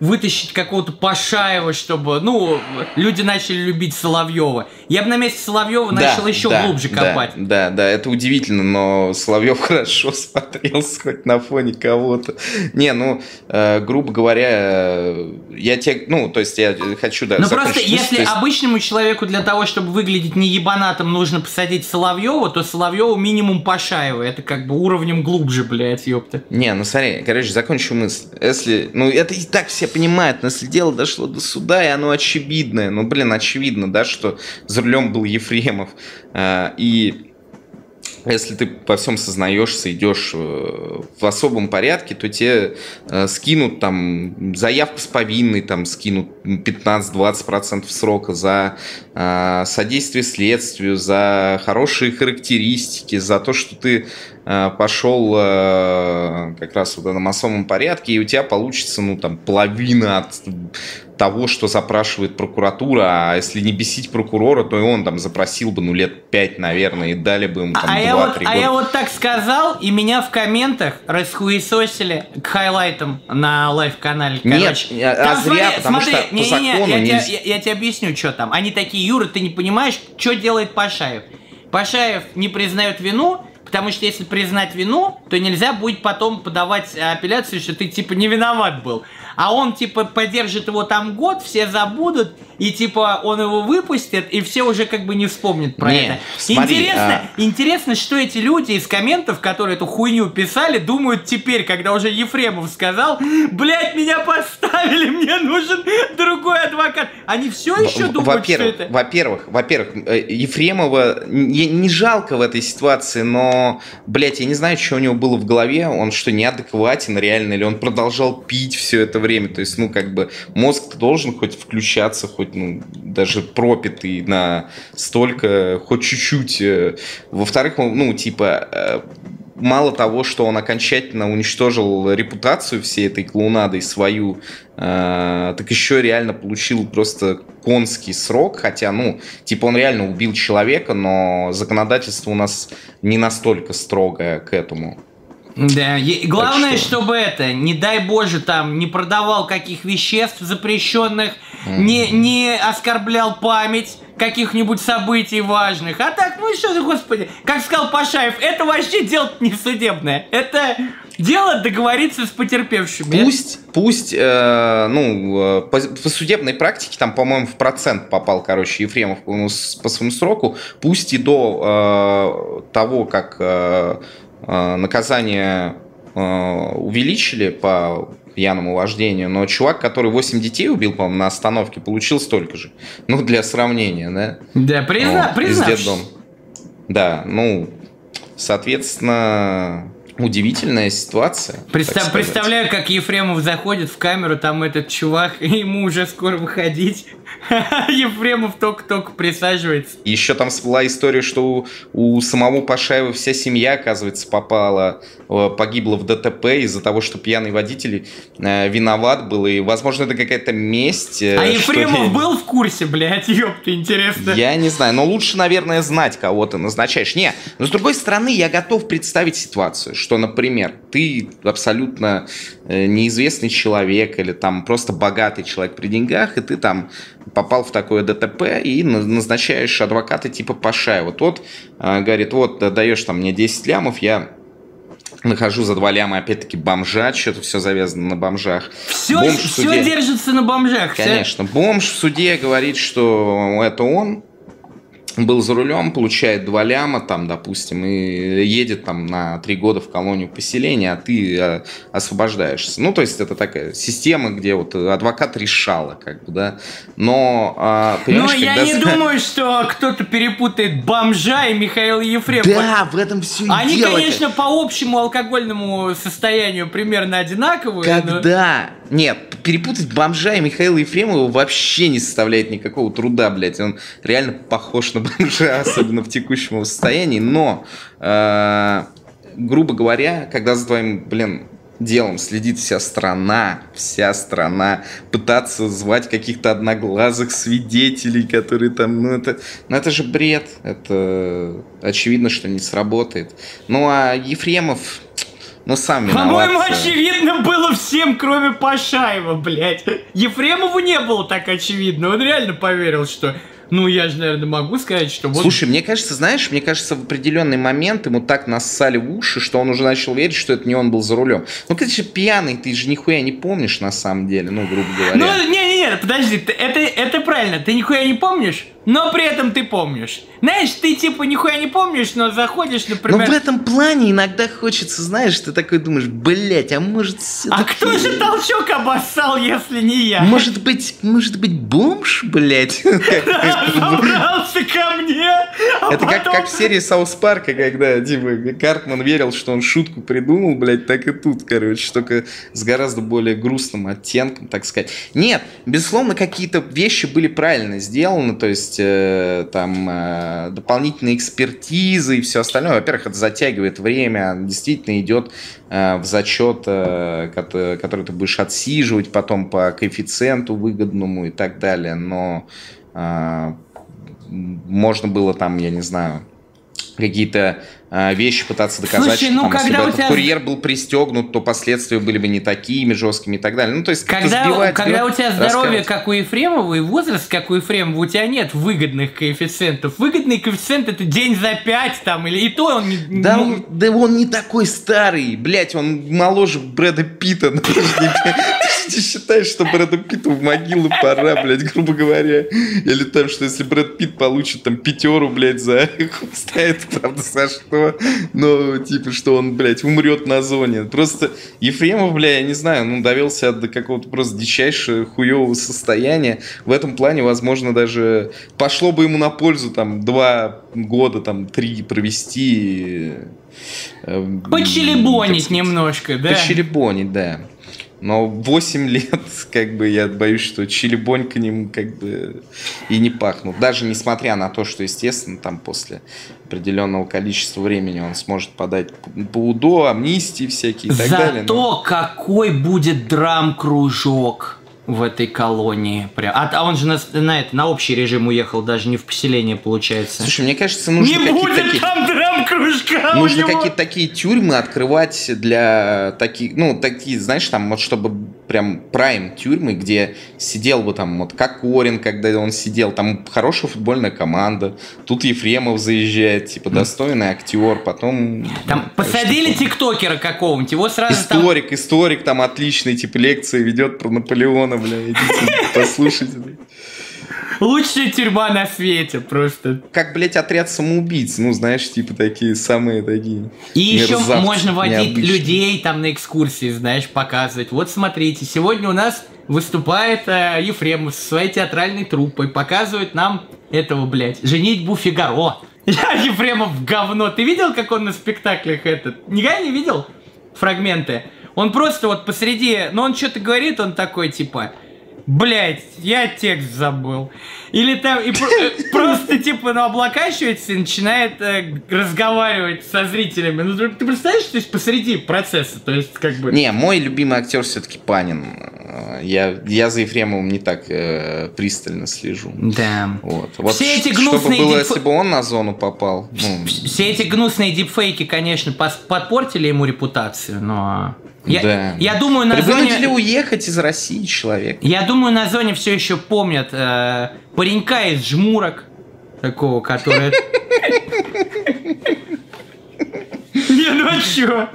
вытащить какого-то Пашаева, чтобы, ну, люди начали любить Соловьева. Я бы на месте Соловьева начал еще да, глубже да, копать. Да, да, это удивительно, но Соловьев хорошо смотрелся хоть на фоне кого-то. Не, ну, э, грубо говоря, э, я тебе, ну, то есть я хочу, да, Ну просто мысль, если есть- обычному человеку для того, чтобы выглядеть не ебанатом, нужно посадить Соловьева, то Соловьеву минимум Пашаева. Это как бы уровнем глубже, блядь, ёпта. Не, ну смотри, короче, закончу мысль. Если, ну это и так все понимают, но если дело дошло до суда, и оно очевидное, ну блин, очевидно, да, что за рулем был Ефремов, а, и если ты по всем сознаешься, идешь э, в особом порядке, то тебе э, скинут там заявку с повинной, там скинут 15-20% срока за э, содействие следствию, за хорошие характеристики, за то, что ты пошел э, как раз в этом особом порядке, и у тебя получится, ну, там, половина от того, что запрашивает прокуратура, а если не бесить прокурора, то и он там запросил бы, ну, лет пять, наверное, и дали бы ему там а 2-3 я вот, года. А я вот так сказал, и меня в комментах расхуесосили к хайлайтам на лайв-канале. Нет, Короче, а там зря, потому что по не, не, не, закону я, тебе- я- я тебе объясню, что там. Они такие, Юра, ты не понимаешь, что делает Пашаев. Пашаев не признает вину, потому что если признать вину, то нельзя будет потом подавать апелляцию, что ты типа не виноват был. А он типа поддержит его там год, все забудут, и типа он его выпустит, и все уже как бы не вспомнят про Не, это. смотри, интересно, а- интересно, что эти люди из комментов, которые эту хуйню писали, думают теперь, когда уже Ефремов сказал, блять, меня подставили, мне нужен другой адвокат. Они все еще думают, что это... Во-первых, во-первых, э, Ефремова не, не жалко в этой ситуации, но, блядь, я не знаю, что у него было в голове. Он что, неадекватен реально, или он продолжал пить все это время? То есть, ну, как бы, мозг должен хоть включаться, хоть, ну, даже пропитый на столько, хоть чуть-чуть. э. Во-вторых, ну, типа, э, мало того, что он окончательно уничтожил репутацию всей этой клоунады свою, э, так еще реально получил просто конский срок, хотя, ну, типа он реально убил человека, но законодательство у нас не настолько строгое к этому. Да, и главное, что- чтобы это, не дай боже, там, не продавал каких веществ запрещенных, не, не оскорблял память каких-нибудь событий важных. А так, ну и что ты, господи, как сказал Пашаев, это вообще дело не судебное. Это дело договориться с потерпевшими. Пусть, пусть, э, ну, э, по, по судебной практике, там, по-моему, в процент попал, короче, Ефремов по, с- по своему сроку, пусть и до э, того, как э, наказание э, увеличили по пьяному вождению, но чувак, который 8 детей убил, по-моему, на остановке, получил столько же. Ну, для сравнения, да? Да, призна, из признавшись. детдома. Да, ну, соответственно, удивительная ситуация. Представ- представляю, как Ефремов заходит в камеру, там этот чувак, и ему уже скоро выходить. Ефремов только-только присаживается. Еще там всплыла история, что у, у самого Пашаева вся семья, оказывается, попала, э, погибла в ДТП из-за того, что пьяный водитель э, виноват был. И, возможно, это какая-то месть. э, А Ефремов ли. был в курсе, блядь, ёпта, интересно. Я не знаю, но лучше, наверное, знать, кого ты назначаешь. Не, но с другой стороны, я готов представить ситуацию, что, например, ты абсолютно э, неизвестный человек или там просто богатый человек при деньгах, и ты там попал в такое ДТП и на- назначаешь адвоката типа Пашаева. Тот э, говорит, вот, да, даешь там мне 10 лямов, я нахожу за 2 ляма, опять-таки, бомжа, что-то все завязано на бомжах. Все, Бомж все держится на бомжах. Конечно. Бомж в суде говорит, что это он был за рулем, получает два ляма, там, допустим, и едет там на три года в колонию поселения, а ты э, освобождаешься. Ну, то есть это такая система, где вот адвокат решала, как бы, да. Но, а, Но я когда- не думаю, что кто-то перепутает бомжа и Михаила Ефремова. Да, в этом все Они, дело. конечно, по общему алкогольному состоянию примерно одинаковые. но- Когда? Нет, перепутать бомжа и Михаила Ефремова вообще не составляет никакого труда, блядь. Он реально похож на бомжа, особенно в текущем состоянии. Но, э, грубо говоря, когда за твоим, блин, делом следит вся страна, вся страна, пытаться звать каких-то одноглазых свидетелей, которые там, ну это, ну это же бред, это очевидно, что не сработает. Ну а Ефремов, ну сам виноват. По-моему, очевидно было всем, кроме Пашаева, блядь. Ефремову не было так очевидно. Он реально поверил, что... Ну, я же, наверное, могу сказать, что вот... Слушай, мне кажется, знаешь, мне кажется, в определенный момент ему так нассали в уши, что он уже начал верить, что это не он был за рулем. Ну, конечно, пьяный, ты же нихуя не помнишь на самом деле, ну, грубо говоря. Ну, не-не-не, подожди, это, это правильно, ты нихуя не помнишь, но при этом ты помнишь. Знаешь, ты типа нихуя не помнишь, но заходишь, Но например... в этом плане иногда хочется, знаешь, ты такой думаешь, блять, а может все А кто же толчок обоссал, если не я? Может быть, может быть, бомж, блядь? Собрался ко мне, А Это как, в серии Саус Парка, когда типа, Картман верил, что он шутку придумал, блядь, так и тут, короче, только с гораздо более грустным оттенком, так сказать. Нет, безусловно, какие-то вещи были правильно сделаны, то есть э, там э, дополнительные экспертизы и все остальное. Во-первых, это затягивает время, действительно идет э, в зачет, кото- который ты будешь отсиживать потом по коэффициенту выгодному и так далее, но можно было там, я не знаю, какие-то вещи пытаться доказать, Слушай, что ну, там, если когда бы у этот тебя- курьер был пристегнут, то последствия были бы не такими жесткими и так далее. Ну, то есть, Когда, сбивать, когда у тебя здоровье, как у Ефремова, и возраст, как у Ефремова, у тебя нет выгодных коэффициентов. Выгодный коэффициент это день за пять там, или и то он не... Да, ну, он, да он не такой старый, блять, он моложе Брэда Питта. Ты считаешь, что Брэду Питту в могилу пора, блядь, грубо говоря. Или там, что если Брэд Питт получит там пятеру, блядь, за ставит, правда, за что. Но, типа, что он, блядь, умрет на зоне. Просто Ефремов, бля, я не знаю, ну, довел себя до какого-то просто дичайшего хуевого состояния. В этом плане, возможно, даже пошло бы ему на пользу там два года, там, три провести. э, Почелебонить немножко, да? Почелебонить, да. Но 8 лет, как бы, я боюсь, что челебонь к ним как бы и не пахнут. Даже несмотря на то, что, естественно, там после определенного количества времени он сможет подать по УДО, амнистии всякие и так далее. но- Зато какой будет драм-кружок в этой колонии. Прям. А, а он же на, на, это, на общий режим уехал, даже не в поселение, получается. Слушай, мне кажется, нужно не будет такие... там драм-кружка у Нужно какие-то такие тюрьмы открывать для таких, ну, такие, знаешь, там, вот чтобы прям прайм тюрьмы, где сидел бы там, вот как Корин, когда он сидел, там хорошая футбольная команда, тут Ефремов заезжает, типа, достойный актер, потом... Там ну, посадили тиктокера какого-нибудь, его сразу там... Историк, историк там отличный, типа, лекции ведет про Наполеона, бля, идите послушайте. Лучшая тюрьма на свете просто. Как, блядь, отряд самоубийц, ну, знаешь, типа, такие самые такие... И еще можно водить необычные. людей там на экскурсии, знаешь, показывать. Вот смотрите, сегодня у нас выступает э, Ефремов со своей театральной труппой, показывает нам этого, блядь, женитьбу Фигаро. Я Ефремов в говно. Ты видел, как он на спектаклях этот? Никогда не видел фрагменты? Он просто вот посреди, ну он что-то говорит, он такой типа, Блять, я текст забыл. Или там и э, просто типа ну облокачивается и начинает э, разговаривать со зрителями. Ну ты представляешь, то есть посреди процесса, то есть как бы. Не, мой любимый актер все-таки Панин. Э, Я, я за Ефремовым не так э, пристально слежу. Да. Вот. вот Все эти ш- Что бы гнусные было, дипф- если бы он на зону попал? Ну, Все эти гнусные дипфейки, конечно, подпортили ему репутацию, но я, да. я думаю на Вынудили зоне. уехать из России человек. Я думаю, на зоне все еще помнят э, паренька из жмурок. Такого, который. Не, ну а чё?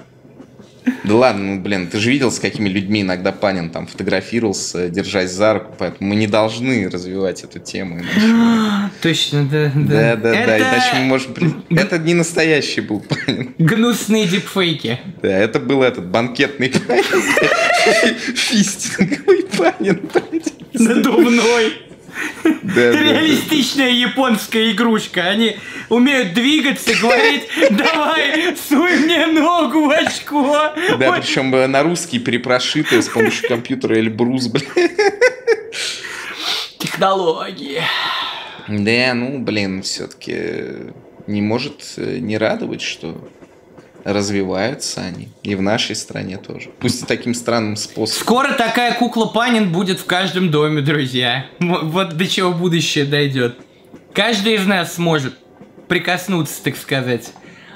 Да ладно, ну блин, ты же видел, с какими людьми иногда Панин там фотографировался, держась за руку, поэтому мы не должны развивать эту тему. иначе- Точно, да, Да, да. да, да, иначе мы можем... Это не настоящий был Панин. гнусные дипфейки. Да, это был этот банкетный Панин. Фистинговый Панин. Надувной. Реалистичная японская игрушка. Они умеют двигаться, говорить, давай, суй мне ногу в очко. Да, причем э, на русский перепрошитые с помощью компьютера Эльбрус, блин. Технологии. Да, ну, блин, все-таки не может э, не радовать, что развиваются они. И в нашей стране тоже. Пусть и таким странным способом. Скоро такая кукла Панин будет в каждом доме, друзья. Вот до чего будущее дойдет. Каждый из нас сможет прикоснуться, так сказать.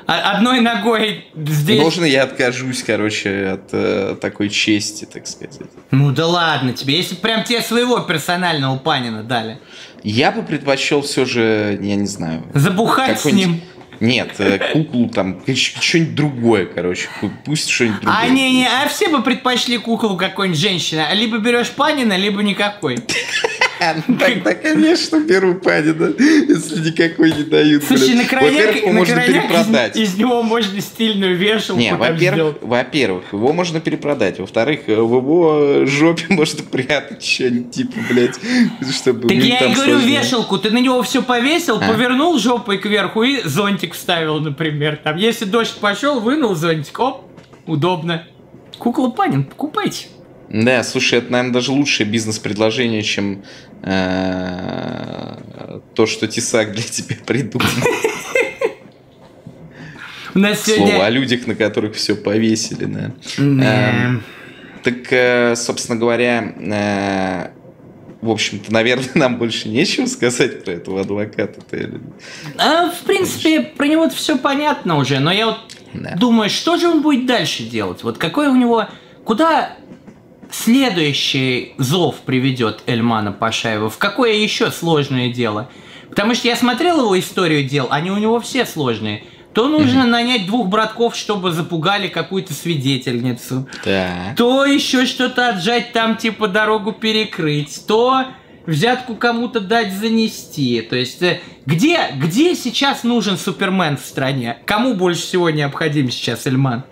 А- Одной ногой здесь. Должен я откажусь, короче, от э, такой чести, так сказать. Ну да ладно тебе, если прям тебе своего персонального Панина дали. Я бы предпочел все же, я не знаю. Забухать с ним. Нет, э, куклу там, что-нибудь другое, короче. Пу- Пусть что-нибудь другое. А не, не, а все бы предпочли куклу какой-нибудь женщины. А Либо берешь Панина, либо никакой. Тогда, конечно, беру Панина, если никакой не дают. Слушай, на на можно перепродать. Из, из него можно стильную вешалку Не, во-первых, во-первых, его можно перепродать. Во-вторых, в его жопе можно прятать что-нибудь, типа, блядь, чтобы... Так я и говорю, сложнее. вешалку, ты на него все повесил, А. повернул жопой кверху и зонтик вставил, например. Там, если дождь пошел, вынул зонтик, оп, удобно. Кукла Панин, покупайте. Да, слушай, это, наверное, даже лучшее бизнес-предложение, чем э, то, что Тесак для тебя придумал. У нас Слово о людях, на которых все повесили, да. Да. Эм, Так, э, собственно говоря, э, в общем-то, наверное, нам больше нечего сказать про этого адвоката. А, в принципе, про него все понятно уже, но я вот Да. думаю, что же он будет дальше делать? Вот какой у него... Куда следующий зов приведет Эльмана Пашаева? В какое еще сложное дело? Потому что я смотрел его историю дел, они у него все сложные. То нужно нанять двух братков, чтобы запугали какую-то свидетельницу. Да. То еще что-то отжать там, типа дорогу перекрыть, то взятку кому-то дать занести. То есть, э, где, где сейчас нужен Супермен в стране? Кому больше всего необходим сейчас Эльман?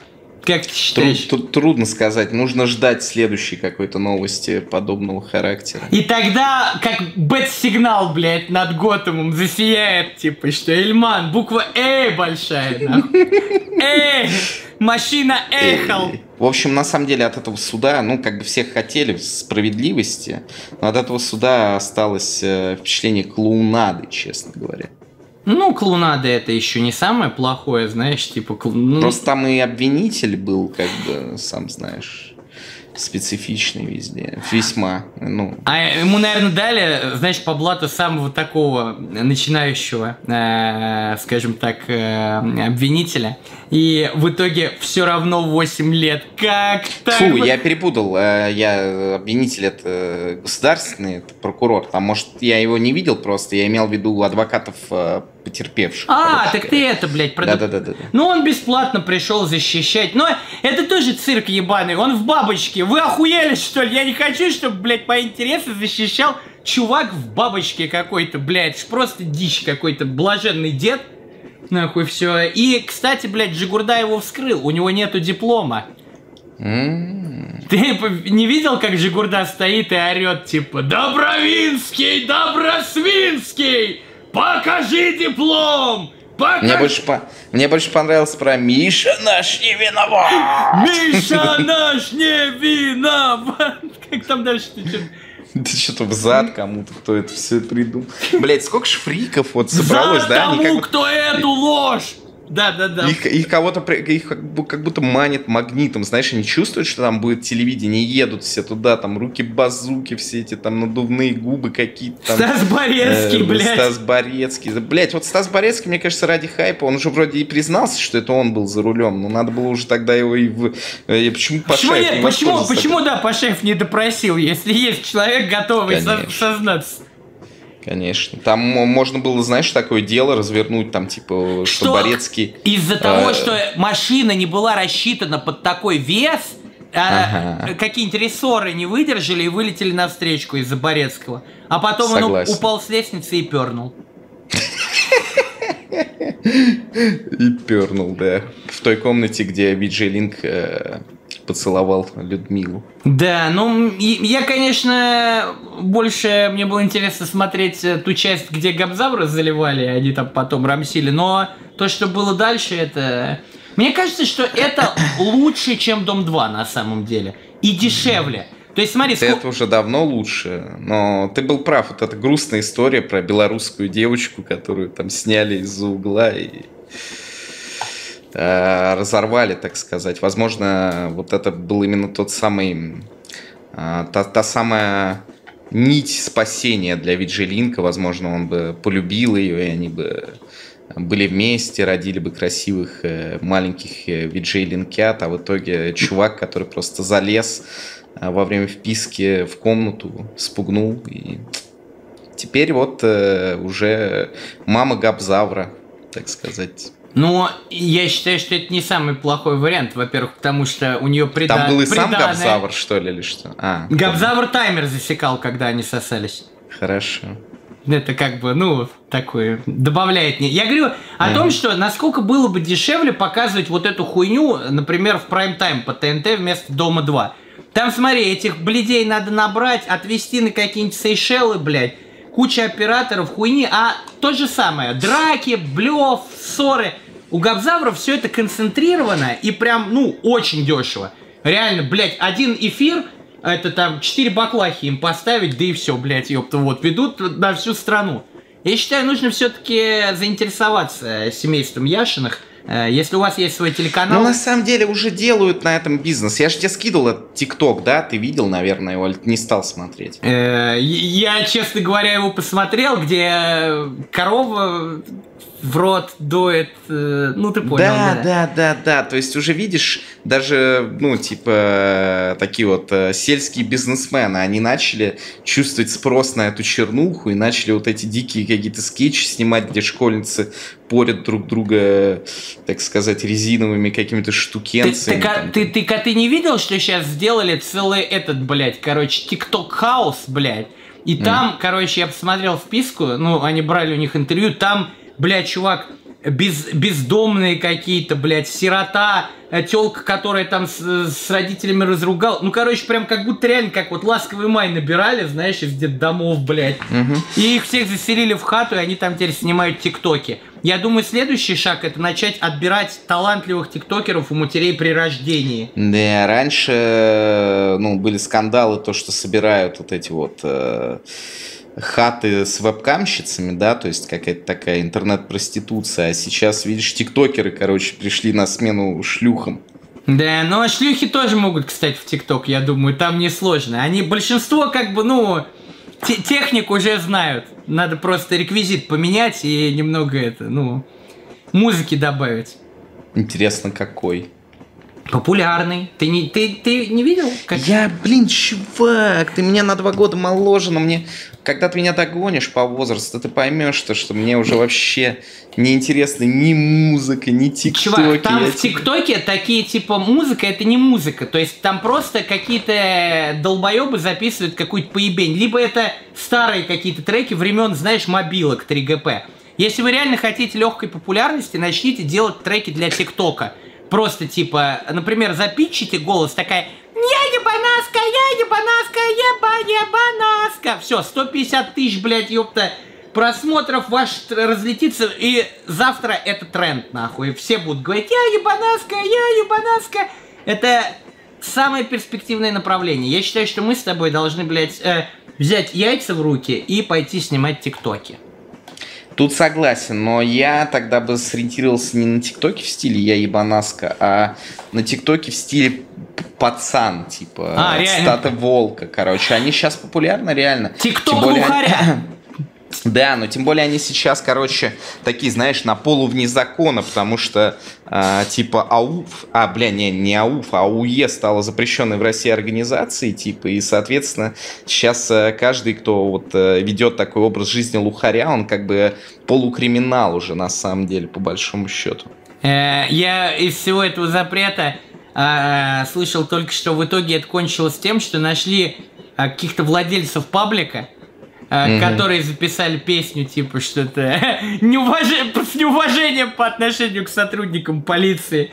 Как ты Тру- считаешь? тут трудно сказать. Нужно ждать следующей какой-то новости подобного характера. И тогда, как бэт-сигнал, блядь, над Готэмом засияет, типа, что Эльман, буква Э большая, нахуй. Эй, машина ехал. Э, В общем, на самом деле от этого суда, ну, как бы всех хотели справедливости, но от этого суда осталось э, впечатление клоунады, честно говоря. Ну, клоунада это еще не самое плохое, знаешь, типа... ну, Просто там и обвинитель был, как бы, сам знаешь, специфичный везде. Весьма, ну... А ему, наверное, дали, знаешь, по блату самого такого начинающего, э, скажем так, э, обвинителя. И в итоге все равно 8 лет. Как так? Фу, я перепутал. э, Я обвинитель это государственный, это прокурор. Там, может, я его не видел просто, я имел в виду адвокатов э, потерпевших. А, так ты это, блядь, проду- Да-да-да. Ну, он бесплатно пришел защищать. Но это тоже цирк ебаный. Он в бабочке. Вы охуели, что ли? Я не хочу, чтобы, блядь, по интересу защищал чувак в бабочке какой-то, блядь. Просто дичь какой-то. Блаженный дед. Нахуй все. И, кстати, блядь, Джигурда его вскрыл. У него нету диплома. М, Ты не видел, как Жигурда стоит и орет, типа, Добровинский, Добросвинский, покажи диплом! Покажи! Мне больше, по- мне больше понравилось про Миша наш не виноват. Миша наш не виноват! Как там дальше ты что? Ты что-то в зад кому-то, кто это все придумал. Блять, сколько ж фриков вот собралось, За да? Тому, как, кто эту ложь! Да, да, да. Их, их кого-то их как, бу- как будто манит магнитом, знаешь, они чувствуют, что там будет телевидение, едут все туда, там руки-базуки, все эти там надувные губы какие-то там. Стас Борецкий, Э, блядь. Стас Борецкий. Да, Блядь, вот Стас Борецкий, мне кажется, ради хайпа, он уже вроде и признался, что это он был за рулем, но надо было уже тогда его и в... э, Почему Почему, Пашаев нет, не почему, почему, да, Пашаев не допросил, если есть человек, готовый со- сознаться? Конечно. Там можно было, знаешь, такое дело развернуть, там, типа, что, Что? Борецкий... Из-за того, Э. что машина не была рассчитана под такой вес, а, Ага. какие-нибудь рессоры не выдержали и вылетели навстречку из-за Борецкого. А потом он Согласен. у- упал с лестницы и пернул. И пернул, да. В той комнате, где Виджей Линк э, поцеловал Людмилу. Да, ну, я, конечно, больше мне было интересно смотреть э, ту часть, где Габзавра заливали, они там потом рамсили, но то, что было дальше, это... Мне кажется, что это лучше, чем Дом 2 на самом деле. И дешевле. То есть, смотри, ско- Это уже давно лучше, но ты был прав. Вот эта грустная история про белорусскую девочку, которую там сняли из-за угла и разорвали, так сказать. Возможно, вот это был именно тот самый, э, та, та самая нить спасения для Виджелинка. Возможно, он бы полюбил ее, и они бы были вместе, родили бы красивых э, маленьких э, виджей-линкят, а в итоге чувак, который просто залез э, во время вписки в комнату, спугнул. И теперь вот э, уже мама Габзавра, так сказать. Но я считаю, что это не самый плохой вариант. Во-первых, потому что у нее прида... Там был и сам приданое. Габзавр, что ли, или что? А, Габзавр таймер засекал, когда они сосались. Хорошо. Это как бы, ну, такое, добавляет мне. Я говорю о mm. том, что насколько было бы дешевле показывать вот эту хуйню, например, в прайм-тайм по ТНТ вместо Дома 2. Там, смотри, этих бледей надо набрать, отвезти на какие-нибудь Сейшелы, блядь, куча операторов, хуйни, а то же самое, драки, блев, ссоры. У Габзавров все это концентрировано и прям, ну, очень дешево. Реально, блядь, один эфир это там 4 баклахи им поставить, да и все, блядь, ёпта, вот, ведут на всю страну. Я считаю, нужно все-таки заинтересоваться семейством Яшиных, э, если у вас есть свой телеканал... Ну, на самом деле, уже делают на этом бизнес. Я же тебе скидывал этот ТикТок, да? Ты видел, наверное, его, не стал смотреть? Э, я, честно говоря, его посмотрел, где корова в рот дует, э, ну ты понял. Да, да, да, да, да. То есть уже видишь, даже, ну, типа, такие вот э, сельские бизнесмены, они начали чувствовать спрос на эту чернуху и начали вот эти дикие какие-то скетчи снимать, где школьницы порят друг друга, так сказать, резиновыми какими-то штукенцами. Ты, ты, ты, ты, ты не видел, что сейчас сделали целый этот, блядь, короче, TikTok house, блядь? И там, mm. короче, я посмотрел вписку, ну, они брали у них интервью, там блядь, чувак, без, бездомные какие-то, блядь, сирота, э, телка, которая там с, с родителями разругал. Ну, короче, прям как будто реально как вот ласковый май набирали, знаешь, из детдомов, блядь. Угу. И их всех заселили в хату, и они там теперь снимают тиктоки. Я думаю, следующий шаг это начать отбирать талантливых тиктокеров у матерей при рождении. Да, раньше, ну, были скандалы, то, что собирают вот эти вот... Э хаты с вебкамщицами, да, то есть какая-то такая интернет-проституция, а сейчас, видишь, тиктокеры, короче, пришли на смену шлюхам. Да, но шлюхи тоже могут, кстати, в ТикТок, я думаю, там несложно. Они большинство, как бы, ну, техник уже знают. Надо просто реквизит поменять и немного это, ну, музыки добавить. Интересно, какой? Популярный. Ты не, ты, ты не видел? Как... Я, блин, чувак, ты меня на два года моложе, но мне... Когда ты меня догонишь по возрасту, ты поймешь, что, что мне уже вообще не интересна ни музыка, ни тиктоки. Чувак, там в тиктоке такие типа музыка, это не музыка. То есть там просто какие-то долбоебы записывают какую-то поебень. Либо это старые какие-то треки времен, знаешь, мобилок 3GP. Если вы реально хотите легкой популярности, начните делать треки для ТикТока просто типа, например, запичите голос такая я ебанаска, я ебанаска, еба, ебанаска. Все, 150 тысяч, блядь, ёпта, просмотров ваш разлетится, и завтра это тренд, нахуй. Все будут говорить, я ебанаска, я ебанаска. Это самое перспективное направление. Я считаю, что мы с тобой должны, блядь, э, взять яйца в руки и пойти снимать тиктоки. Тут согласен, но я тогда бы сориентировался не на ТикТоке в стиле «я ебанаска», а на ТикТоке в стиле пацан, типа а, стата волка, короче. Они сейчас популярны реально. ТикТок глухаря! Да, но тем более они сейчас, короче, такие, знаешь, на полу вне закона, потому что э, типа АУФ, а, бля, не, не АУФ, а АУЕ стала запрещенной в России организацией, типа, и, соответственно, сейчас э, каждый, кто вот э, ведет такой образ жизни лухаря, он как бы полукриминал уже, на самом деле, по большому счету. Э, я из всего этого запрета э, слышал только, что в итоге это кончилось тем, что нашли э, каких-то владельцев паблика, mm-hmm. которые записали песню, типа что-то неуважение, с неуважением по отношению к сотрудникам полиции.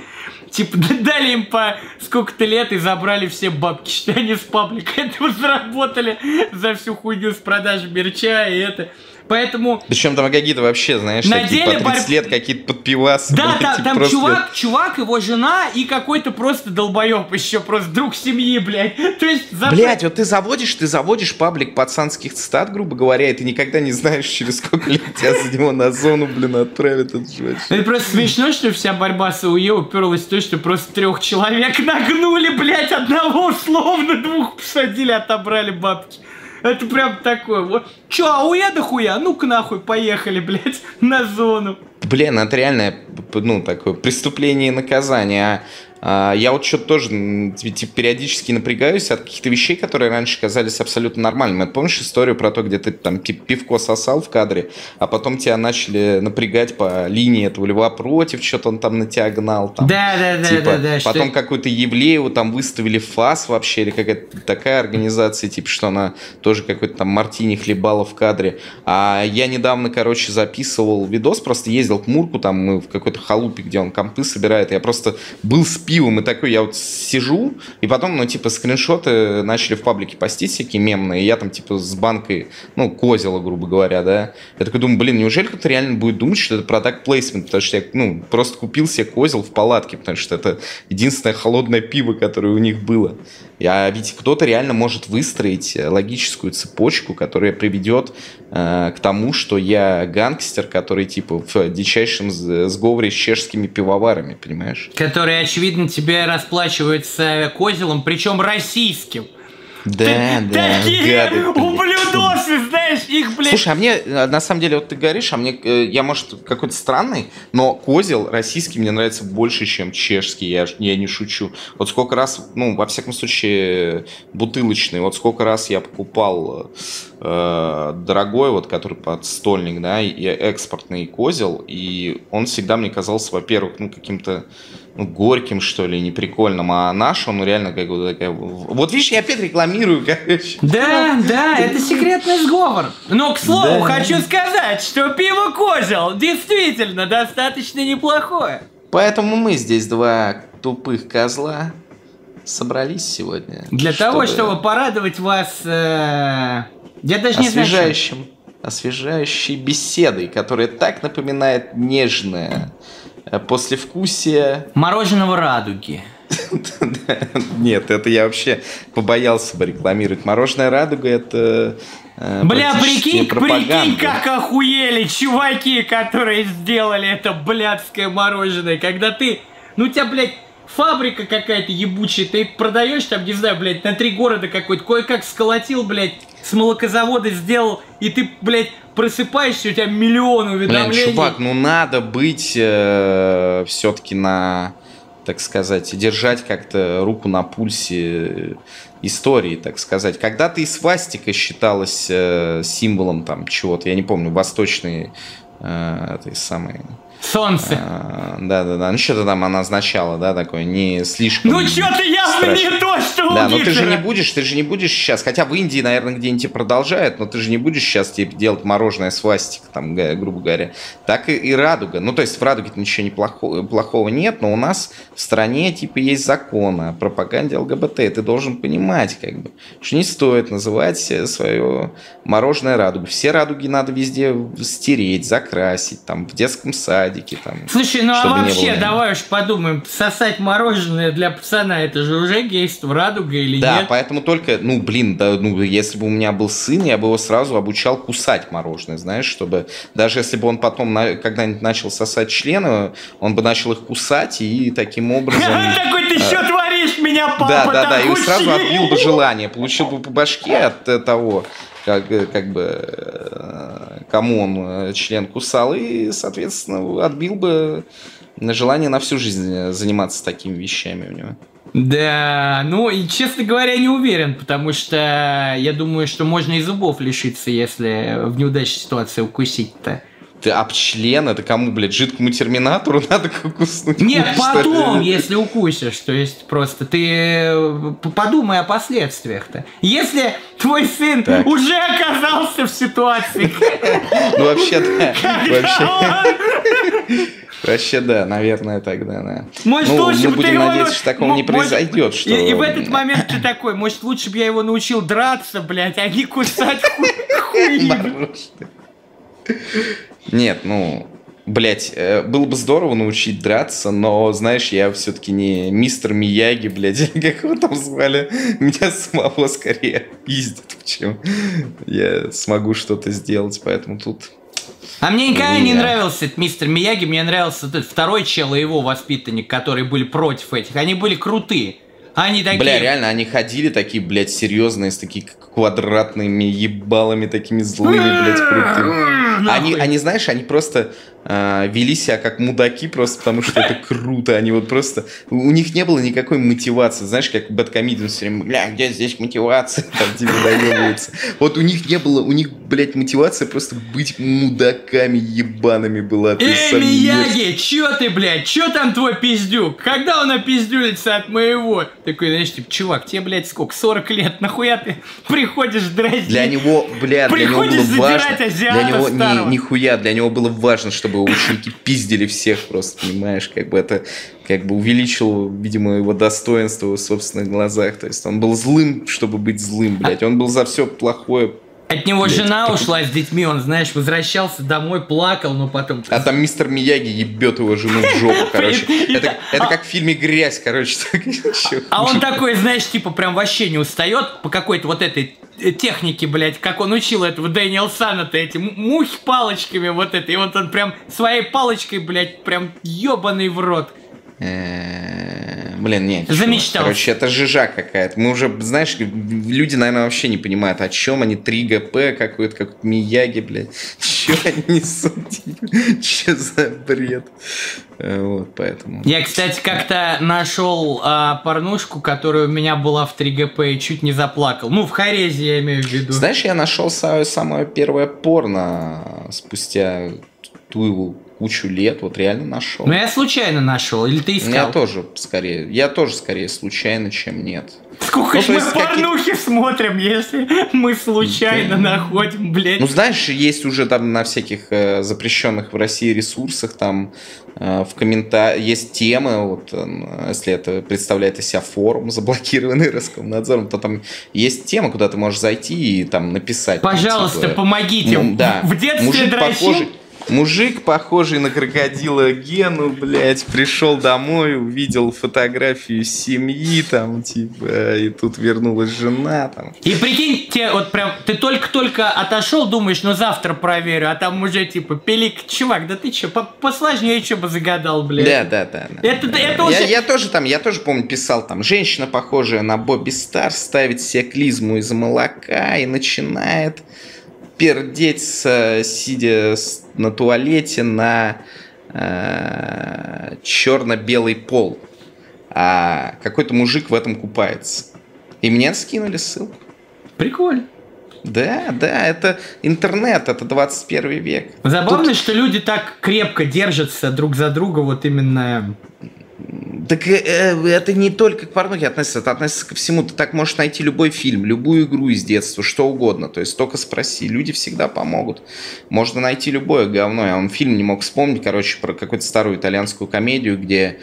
Типа дали им по сколько-то лет и забрали все бабки, что они с паблика этого заработали за всю хуйню с продажи мерча и это. Поэтому... Причем там какие-то вообще, знаешь, на такие деле по 30 лет какие-то подпивасы. Да, да, там просто... чувак, чувак, его жена и какой-то просто долбоеб еще, просто друг семьи, блядь. То есть... Запр... Блядь, вот ты заводишь, ты заводишь паблик пацанских цитат, грубо говоря, и ты никогда не знаешь, через сколько лет тебя за него на зону, блин, отправят. Это просто смешно, что вся борьба с АУЕ уперлась в то, что просто трех человек нагнули, блядь, одного условно, двух посадили, отобрали бабки. Это прям такое. Вот. Чё, а уеда хуя? Ну-ка нахуй, поехали, блядь, на зону. Блин, это реальное, ну, такое преступление и наказание. А, я вот что-то тоже типа, периодически напрягаюсь от каких-то вещей, которые раньше казались абсолютно нормальными. Помнишь историю про то, где ты там пивко сосал в кадре, а потом тебя начали напрягать по линии этого льва против, что-то он там на тебя гнал. Там, да, да, да, типа, да, да. Потом что... какую-то Евлееву там выставили ФАС вообще, или какая-то такая организация, типа, что она тоже какой-то там мартини хлебала в кадре. А я недавно, короче, записывал видос, просто ездил к Мурку, там мы в какой-то халупе, где он компы собирает, я просто был с пивом, и такой я вот сижу, и потом, ну, типа, скриншоты начали в паблике постить всякие мемные, и я там, типа, с банкой, ну, козела, грубо говоря, да. Я такой думаю, блин, неужели кто-то реально будет думать, что это продакт плейсмент, потому что я, ну, просто купил себе козел в палатке, потому что это единственное холодное пиво, которое у них было. А ведь кто-то реально может выстроить логическую цепочку, которая приведет э, к тому, что я гангстер, который типа в дичайшем сговоре с чешскими пивоварами, понимаешь? Который, очевидно, тебе расплачивается козелом, причем российским. Да, ты, да. Такие гады, ублюдосы, знаешь, их, блядь. Слушай, а мне, э, на самом деле, вот ты говоришь, а мне, э, я, может, какой-то странный, но козел российский мне нравится больше, чем чешский, я, я не шучу. Вот сколько раз, ну, во всяком случае, бутылочный, вот сколько раз я покупал э, дорогой, вот, который под стольник, да, и экспортный козел, и он всегда мне казался, во-первых, ну, каким-то ну, горьким, что ли, неприкольным, а наш, он реально как бы такая... Вот видишь, я опять рекламирую, короче. Да, да, это секретный сговор. Но, к слову, да. хочу сказать, что пиво Козел действительно достаточно неплохое. Поэтому мы здесь два тупых козла собрались сегодня. Для чтобы... того, чтобы порадовать вас... Э... Я даже не знаю... Освежающим, освежающей беседой, которая так напоминает нежное послевкусие... Мороженого радуги. Нет, это я вообще побоялся бы рекламировать. Мороженое радуга это э, Бля, прикинь, прикинь, как охуели чуваки, которые сделали это блядское мороженое, когда ты, ну тебя, блядь, фабрика какая-то ебучая, ты продаешь там, не знаю, блядь, на три города какой-то, кое-как сколотил, блядь, с молокозавода сделал, и ты, блядь, просыпаешься, у тебя миллион уведомлений. Блин, чувак, ну надо быть э, все-таки на, так сказать, держать как-то руку на пульсе истории, так сказать. Когда-то и свастика считалась э, символом там чего-то, я не помню, восточной э, этой самой Солнце. А, да, да, да. Ну что-то там она означала, да, такое не слишком. Ну что-то явно страшно. не то, что Да, но ты же не будешь, ты же не будешь сейчас, хотя в Индии, наверное, где-нибудь и продолжают, но ты же не будешь сейчас типа, делать мороженое свастик, там, грубо говоря. Так и, и радуга. Ну, то есть в радуге ничего не плохого, плохого нет, но у нас в стране типа есть законы о пропаганде ЛГБТ. Ты должен понимать, как бы, что не стоит называть свое мороженое радугу. Все радуги надо везде стереть, закрасить, там, в детском саде садике там. Слушай, ну а вообще, давай уж подумаем, сосать мороженое для пацана, это же уже гейство, радуга или да, нет? Да, поэтому только, ну, блин, да, ну, если бы у меня был сын, я бы его сразу обучал кусать мороженое, знаешь, чтобы даже если бы он потом на, когда-нибудь начал сосать члены, он бы начал их кусать и таким образом... Такой ты что творишь, меня папа Да, да, да, и сразу отбил бы желание, получил бы по башке от того, как, как бы э, кому он э, член кусал, и, соответственно, отбил бы желание на всю жизнь заниматься такими вещами у него. Да, ну и, честно говоря, не уверен, потому что я думаю, что можно и зубов лишиться, если в неудачной ситуации укусить-то. Ты об член, это кому, блядь, жидкому терминатору надо куснуть? Нет, потом, если укусишь, то есть просто ты э, подумай о последствиях-то. Если твой сын так. уже оказался в ситуации... Ну вообще да. Вообще... Вообще, да, наверное, тогда, да. Может, ну, лучше мы будем надеяться, что такого не произойдет. Что... И, и в этот момент ты такой, может, лучше бы я его научил драться, блядь, а не кусать хуй. Нет, ну, Блять, э, было бы здорово научить драться, но, знаешь, я все-таки не мистер Мияги, блядь, или как его там звали. Меня самого скорее пиздят, чем я смогу что-то сделать, поэтому тут... А мне никогда не нравился этот мистер Мияги, мне нравился этот второй чел и его воспитанник, которые были против этих. Они были крутые. Они такие... Бля, реально, они ходили такие, блядь, серьезные, с такими квадратными ебалами, такими злыми, блядь, крутыми. Они, они, знаешь, они просто э, вели себя как мудаки, просто потому что это круто. Они вот просто... У них не было никакой мотивации. Знаешь, как Бэткомедиан все время, бля, где здесь мотивация? Там тебе доебываются. Вот у них не было, у них, блядь, мотивация просто быть мудаками ебаными была. Эй, Мияги, чё ты, блядь, чё там твой пиздюк? Когда он опиздюлится от моего? Такой, знаешь, типа, чувак, тебе, блядь, сколько, 40 лет, нахуя ты приходишь дразнить? Для него, блядь, для него было важно. Для него, ни, нихуя, для него было важно, чтобы ученики пиздили всех просто, понимаешь, как бы это как бы увеличил, видимо, его достоинство в собственных глазах. То есть он был злым, чтобы быть злым, блядь. Он был за все плохое от него Блять, жена ушла с детьми, он, знаешь, возвращался домой, плакал, но потом... А там мистер Мияги ебет его жену в жопу, короче. Это, это как в фильме «Грязь», короче. А он такой, знаешь, типа прям вообще не устает по какой-то вот этой технике, блядь, как он учил этого Дэниел Сана-то, эти мухи палочками вот это. И вот он прям своей палочкой, блядь, прям ебаный в рот. Блин, нет. Замечтал. Короче, это жижа какая-то. Мы уже, знаешь, люди, наверное, вообще не понимают, о чем они. 3ГП какой-то, как Мияги, блядь. Че они несут? Че за бред? Э, вот, поэтому. Я, кстати, как-то нашел а, порнушку, которая у меня была в 3ГП и чуть не заплакал. Ну, в Харезе я имею в виду. Знаешь, я нашел свое самое первое порно спустя ту кучу лет, вот реально нашел. Ну я случайно нашел, или ты искал? Я тоже скорее, я тоже скорее случайно, чем нет. Сколько ну, ж мы порнухи какие... смотрим, если мы случайно да. находим, блядь. Ну, знаешь, есть уже там на всяких э, запрещенных в России ресурсах, там э, в комментариях есть темы, вот, э, если это представляет из себя форум, заблокированный Роскомнадзором, то там есть тема, куда ты можешь зайти и там написать. Пожалуйста, там, типа, помогите. Ну, да. В детстве Мужик дрочил, похожий Мужик, похожий на крокодила Гену, блядь, пришел домой, увидел фотографию семьи, там, типа, и тут вернулась жена, там. И прикинь, тебе вот прям, ты только-только отошел, думаешь, ну завтра проверю, а там уже, типа, пелик, чувак, да ты че, посложнее что бы загадал, блядь. Да, да, да. да. Это, да. это уже... я, я тоже там, я тоже, помню, писал там, женщина, похожая на Бобби Стар, ставит себе клизму из молока и начинает пердеть, сидя на туалете на э, черно-белый пол. А какой-то мужик в этом купается. И мне скинули ссылку. Прикольно. Да, да, это интернет, это 21 век. Забавно, Тут... что люди так крепко держатся друг за друга, вот именно так э, э, это не только к порнухе относится, это относится ко всему. Ты так можешь найти любой фильм, любую игру из детства, что угодно. То есть только спроси, люди всегда помогут. Можно найти любое говно. Я он фильм не мог вспомнить, короче, про какую-то старую итальянскую комедию, где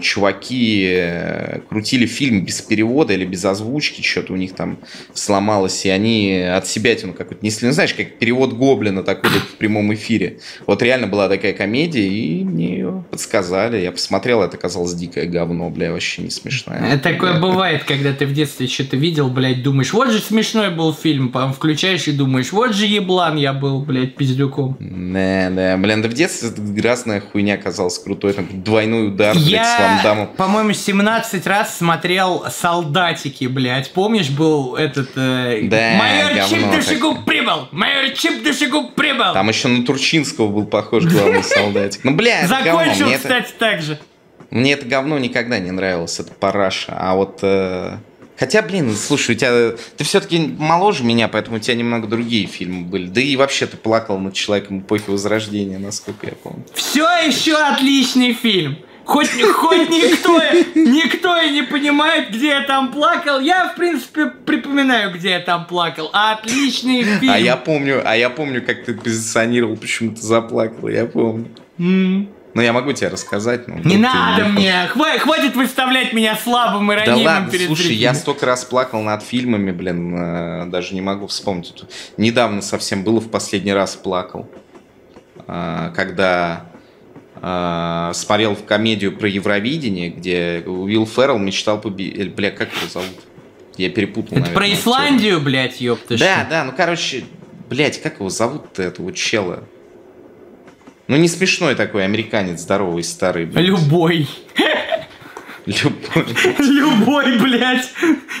чуваки э, крутили фильм без перевода или без озвучки, что-то у них там сломалось, и они от себя тяну какой-то несли. Ну, знаешь, как перевод Гоблина такой в прямом эфире. Вот реально была такая комедия, и мне ее подсказали. Я посмотрел, это казалось дикое говно, бля, вообще не смешное. Это такое бля. бывает, когда ты в детстве что-то видел, блядь, думаешь, вот же смешной был фильм, потом включаешь и думаешь, вот же еблан я был, блядь, пиздюком. Да, да, блин, да в детстве разная хуйня казалась крутой, там двойной удар, блядь, я, с Вандамом. по-моему, 17 раз смотрел «Солдатики», блядь, помнишь, был этот... Э, да, Майор Чип Душегуб прибыл! Майор Чип Душегуб прибыл! Там еще на Турчинского был похож главный солдатик. Ну, бля, Закончил, кстати, так же. Мне это говно никогда не нравилось, это параша. А вот... Э... Хотя, блин, слушай, у тебя... Ты все-таки моложе меня, поэтому у тебя немного другие фильмы были. Да и вообще ты плакал над человеком эпохи Возрождения, насколько я помню. Все еще отличный фильм. Хоть, хоть никто, никто и не понимает, где я там плакал. Я, в принципе, припоминаю, где я там плакал. Отличный фильм. А я помню, а я помню, как ты позиционировал, почему ты заплакал. Я помню. Mm. Ну, я могу тебе рассказать. Но не надо не... мне! Хватит, хватит выставлять меня слабым и ранимым да ладно, перед слушай, зрителями. я столько раз плакал над фильмами, блин, э, даже не могу вспомнить. Недавно совсем было, в последний раз плакал. Э, когда э, смотрел в комедию про Евровидение, где Уилл Феррелл мечтал победить... Бля, как его зовут? Я перепутал, Это наверное, про Исландию, блядь, ёпта. Да, да, ну, короче, блядь, как его зовут-то, этого чела? Ну, не смешной такой американец, здоровый, старый. Блядь. Любой. Любой. Любой, блядь.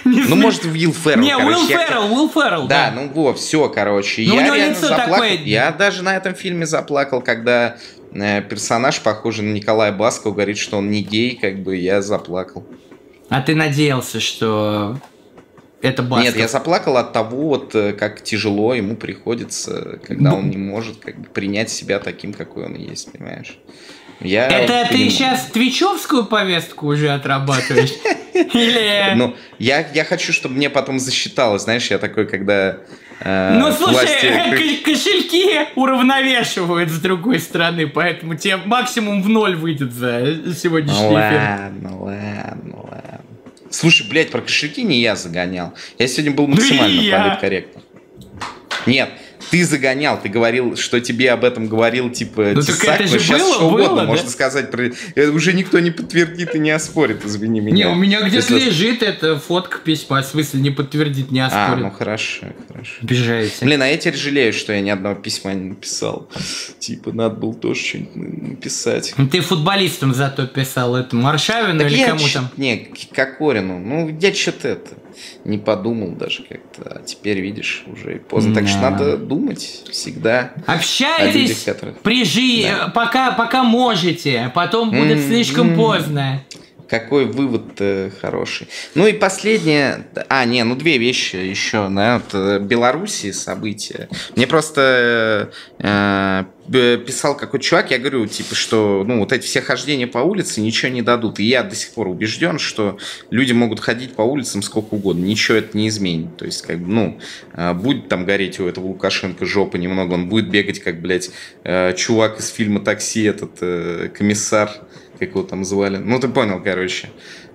Не Ну, может, Уилл Феррелл. Не, короче, Уилл я- Феррелл, Уилл Феррелл, Да, ну во, все, короче. Ну, у я него лицо заплакал. такое- Я даже на этом фильме заплакал, когда э, персонаж, похожий на Николая Баскова, говорит, что он не гей, как бы я заплакал. А ты надеялся, что это Басков? Нет, я заплакал от того, вот, э, как тяжело ему приходится, когда он не может как бы, принять себя таким, какой он есть, понимаешь? Я Это ты сейчас твичевскую повестку уже отрабатываешь? Или... Ну, я, я хочу, чтобы мне потом засчиталось, знаешь, я такой, когда э, Ну, слушай, власти- ко- кошельки уравновешивают с другой стороны, поэтому тебе максимум в ноль выйдет за сегодняшний Ну эфир. ладно, ладно, ладно. Слушай, блядь, про кошельки не я загонял. Я сегодня был максимально я. политкорректным. Нет, ты загонял, ты говорил, что тебе об этом говорил, типа, Ну, Тесак, это же сейчас было, что было, угодно да? можно сказать. Про... э, Уже никто не подтвердит и не оспорит, извини меня. Не, у меня где-то лежит эта фотка письма, в смысле не подтвердит, не А, оспорит. ну хорошо, хорошо. Обижаете. Блин, а я теперь жалею, что я ни одного письма не написал. Типа, надо было тоже что-нибудь на- написать. Ну, Ты футболистам зато писал этому Аршавину Так или кому там? Не, Кокорину. Ну, я что-то это не подумал даже как-то. А теперь, видишь, уже и поздно. Так что Да. надо думать всегда. Общайтесь людях, которых- при. Да. пока, пока можете, потом будет М, слишком поздно. Какой вывод э, хороший. Ну и последнее. А, не, ну две вещи еще. Да, вот, э, Белоруссии события. Мне просто э, э, писал какой-то чувак, я говорю, типа, что ну вот эти все хождения по улице ничего не дадут. И я до сих пор убежден, что люди могут ходить по улицам сколько угодно, ничего это не изменит. То есть, как бы, ну, э, будет там гореть у этого Лукашенко жопа немного, он будет бегать, как, блядь, э, чувак из фильма «Такси», этот э, комиссар, как его там звали. Ну, ты понял, короче.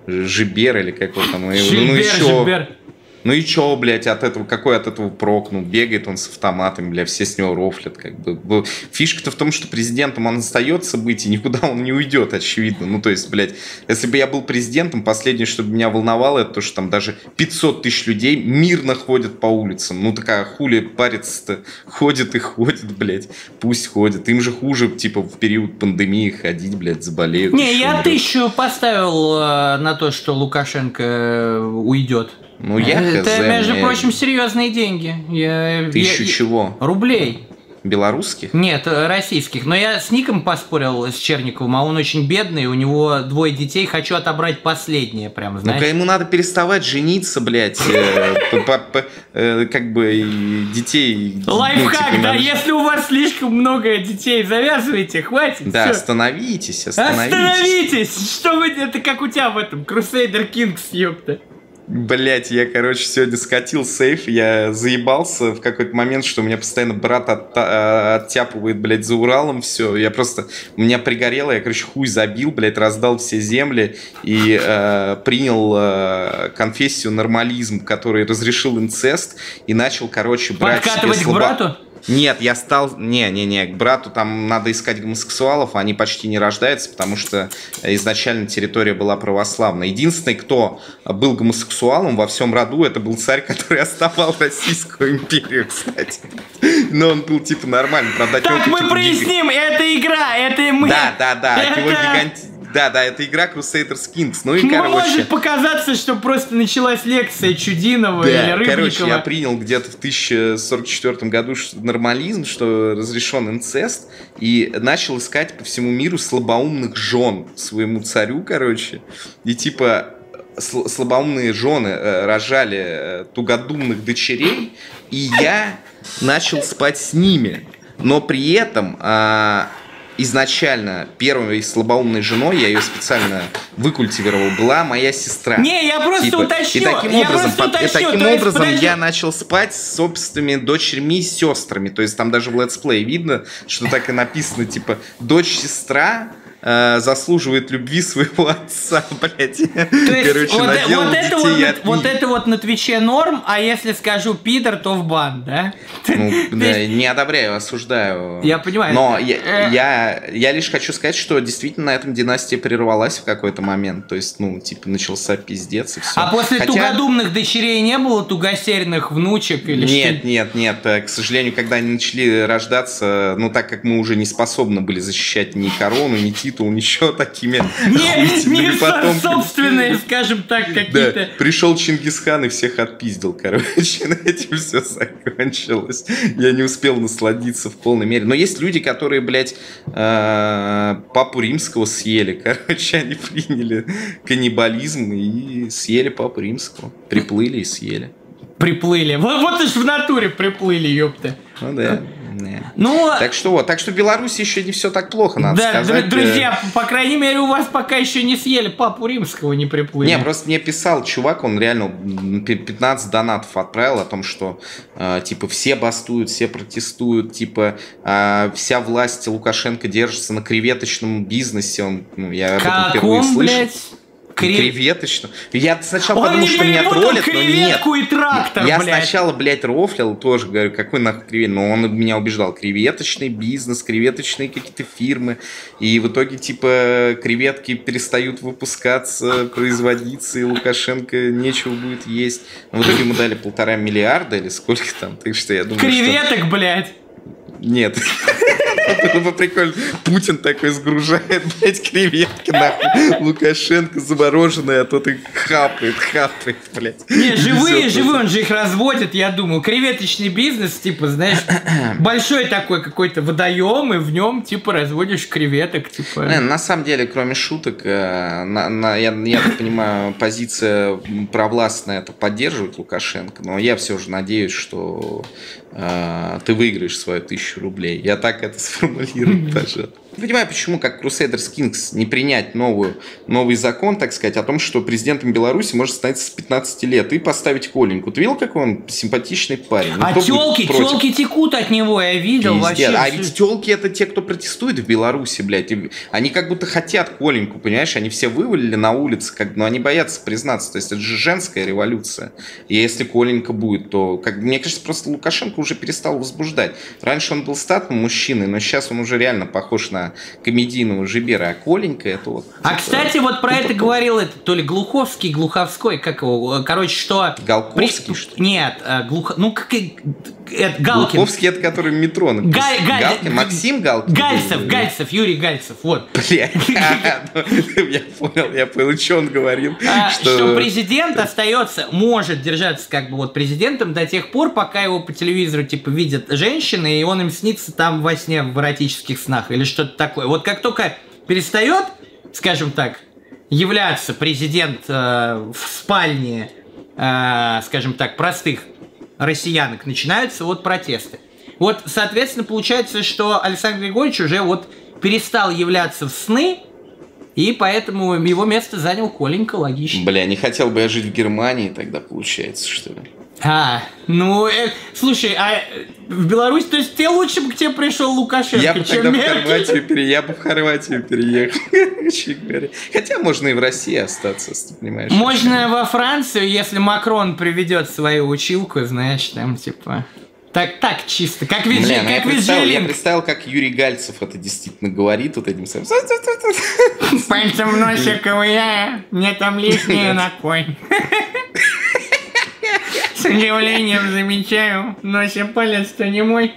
Жибер или как его там. ну, Жильбер, и чё? Жильбер. Ну и чё, блядь, от этого, какой от этого прок? Ну, бегает он с автоматом, бля, все с него рофлят, как бы. Фишка-то в том, что президентом он остается быть, и никуда он не уйдет, очевидно. Ну, то есть, блядь, если бы я был президентом, последнее, что бы меня волновало, это то, что там даже 500 тысяч людей мирно ходят по улицам. Ну, такая хули парится-то. Ходит и ходит, блядь. Пусть ходит. Им же хуже, типа, в период пандемии ходить, блядь, заболеют. Не, я тысячу поставил э, на то, что Лукашенко э, уйдет. Ну, я Это, хз, между мне- прочим, серьезные деньги. Я- Тысячу я- чего? Рублей. Белорусских? Нет, э, российских. Но я с Ником поспорил, с Черниковым, а он очень бедный, у него двое детей, хочу отобрать последнее, прям, знаешь. Ну-ка ему надо переставать жениться, блядь, э, э, как бы детей. ну, Лайфхак, типа, да, если у вас слишком много детей, завязывайте, хватит, Да, остановитесь, остановитесь. Остановитесь! Что вы, это как у тебя в этом, Crusader Kings, ёпта. Блять, я, короче, сегодня скатил сейф, я заебался в какой-то момент, что у меня постоянно брат от- а, оттяпывает, блядь, за Уралом все. Я просто, у меня пригорело, я, короче, хуй забил, блядь, раздал все земли и э, принял э, конфессию нормализм, который разрешил инцест и начал, короче, брать себе Подкатывать к слабо- брату? Нет, я стал... Не-не-не, к брату там надо искать гомосексуалов, они почти не рождаются, потому что изначально территория была православная. Единственный, кто был гомосексуалом во всем роду, это был царь, который основал Российскую империю, кстати. Но он был типа нормальный, правда, Так, мы какие-то гиг- проясним, это игра, это мы... Да, да, да, Это- гиганти- Да, да, это игра Crusaders Kings. Ну и, Ну, короче... может показаться, что просто началась лекция Чудинова или Да, Рыбникова. короче, я принял где-то в 1044 году нормализм, что разрешен инцест, и начал искать по всему миру слабоумных жен своему царю, короче, и типа сл- слабоумные жены э, рожали э, тугодумных дочерей, и я начал спать с ними, но при этом а, изначально первой слабоумной женой, я ее специально выкультивировал, была моя сестра. Не, я просто Типа, уточню. И таким я образом, просто под- и уточню, таким есть, образом подожди. я начал спать с собственными дочерьми и сестрами. То есть там даже в летсплее видно, что так и написано, типа, дочь-сестра э, заслуживает любви своего отца, блядь. То есть, Короче, вот, э- вот это вот, от вот это вот на Твиче норм, а если скажу пидор, то в бан, да? Ну, да, есть- не одобряю, осуждаю. Я понимаю. Но Э. я, я, я лишь хочу сказать, что действительно на этом династия прервалась в какой-то момент. То есть, ну, типа, начался пиздец и все. А после тугодумных дочерей не было тугосеренных внучек или Нет, что? нет, нет. Э, К сожалению, когда они начали рождаться, ну так как мы уже не способны были защищать ни корону, ни титул, воспитывал ничего такими Не, не потомками. собственные, скажем так, Да, какие-то... пришел Чингисхан и всех отпиздил, короче, на этим все закончилось. Я не успел насладиться в полной мере. Но есть люди, которые, блядь, э, папу римского съели, короче, они приняли каннибализм и съели папу римского. Приплыли и съели. Приплыли. Вот, вот уж в натуре приплыли, ёпта. Ну да. Да. Ну, Так что вот, так что в Беларуси еще не все так плохо, надо да, сказать. др- друзья, по крайней мере, у вас пока еще не съели папу римского, не приплыли. Не, просто мне писал чувак, он реально м, пи- 15 донатов отправил о том, что э, типа все бастуют, все протестуют, типа э, вся власть Лукашенко держится на креветочном бизнесе. Он, ну, я об этом впервые слышал. блядь? Кре- Креветочном. Я сначала Он подумал, что меня троллят, но нет. и трактор, Я блядь. сначала, блядь, рофлил, тоже говорю, какой нахуй креветок. Но он меня убеждал. Креветочный бизнес, креветочные какие-то фирмы. И в итоге, типа, креветки перестают выпускаться, производиться, и Лукашенко нечего будет есть. Но в итоге ему дали полтора миллиарда или сколько там. Так что я думаю, что... Креветок, блядь. Нет. Было бы прикольно. Путин такой сгружает, блядь, креветки, нахуй. Лукашенко замороженные, а тот их хапает, хапает, блядь. Не, живые, живые, он же их разводит, я думаю. Креветочный бизнес, типа, знаешь, большой такой какой-то водоем, и в нем, типа, разводишь креветок, Не, типа. на самом деле, кроме шуток, э, на- на- я, я так понимаю, позиция провластная это поддерживать Лукашенко, но я все же надеюсь, что ты выиграешь свою тысячу рублей. Я так это сформулирую даже. Не понимаю, почему, как Crusaders Kings, не принять новую, новый закон, так сказать, о том, что президентом Беларуси может становиться с 15 лет и поставить Коленьку. Ты видел, какой он симпатичный парень? Ну, А телки, телки текут от него, я видел Пиздец. вообще. А ведь телки это те, кто протестует в Беларуси, блядь. И Они как будто хотят Коленьку, понимаешь? Они все вывалили на улице, как, но они боятся признаться. То есть это же женская революция. И если Коленька будет, то, как, мне кажется, просто Лукашенко уже перестал возбуждать. Раньше он был статным мужчиной, но сейчас он уже реально похож на комедийного жибера. А Коленька это вот... А, типа, кстати, вот про это говорил это то ли Глуховский, Глуховской, как его, короче, что... Галковский, При- что? Нет, э, Глухо... Ну, как... Это Галкин. Глуховский это который метро написал. Галь- Галь- Галкин? Максим Галкин? Гальцев, Гальцев, Юрий Гальцев, вот. Бля, ну, я понял, я понял, что он говорил. А, что... президент остается, может держаться как бы вот президентом до тех пор, пока его по телевизору типа видят женщины, и он им снится там во сне в эротических снах или что-то такое. Вот как только перестает, скажем так, являться президент э, в спальне, э, скажем так, простых россиянок, начинаются вот протесты. Вот, соответственно, получается, что Александр Григорьевич уже вот перестал являться в сны, и поэтому его место занял Коленька, логично. Бля, не хотел бы я жить в Германии тогда, получается, что ли? А, ну, э, слушай, а э, в Беларусь, то есть тебе лучше бы к тебе пришел Лукашенко, Я бы чем тогда в Меркель? Хорватию, пере... я бы в Хорватию переехал. Хотя можно и в России остаться, ты понимаешь. Можно во Францию, если Макрон приведет свою училку, знаешь, там типа... Так, так чисто, как Виджи, Бля, ну я как представил, я Виджилинг. представил, как Юрий Гальцев это действительно говорит вот этим самым. Пальцем носиковый я, мне там лишнее на конь. С удивлением замечаю, носе палец-то не мой.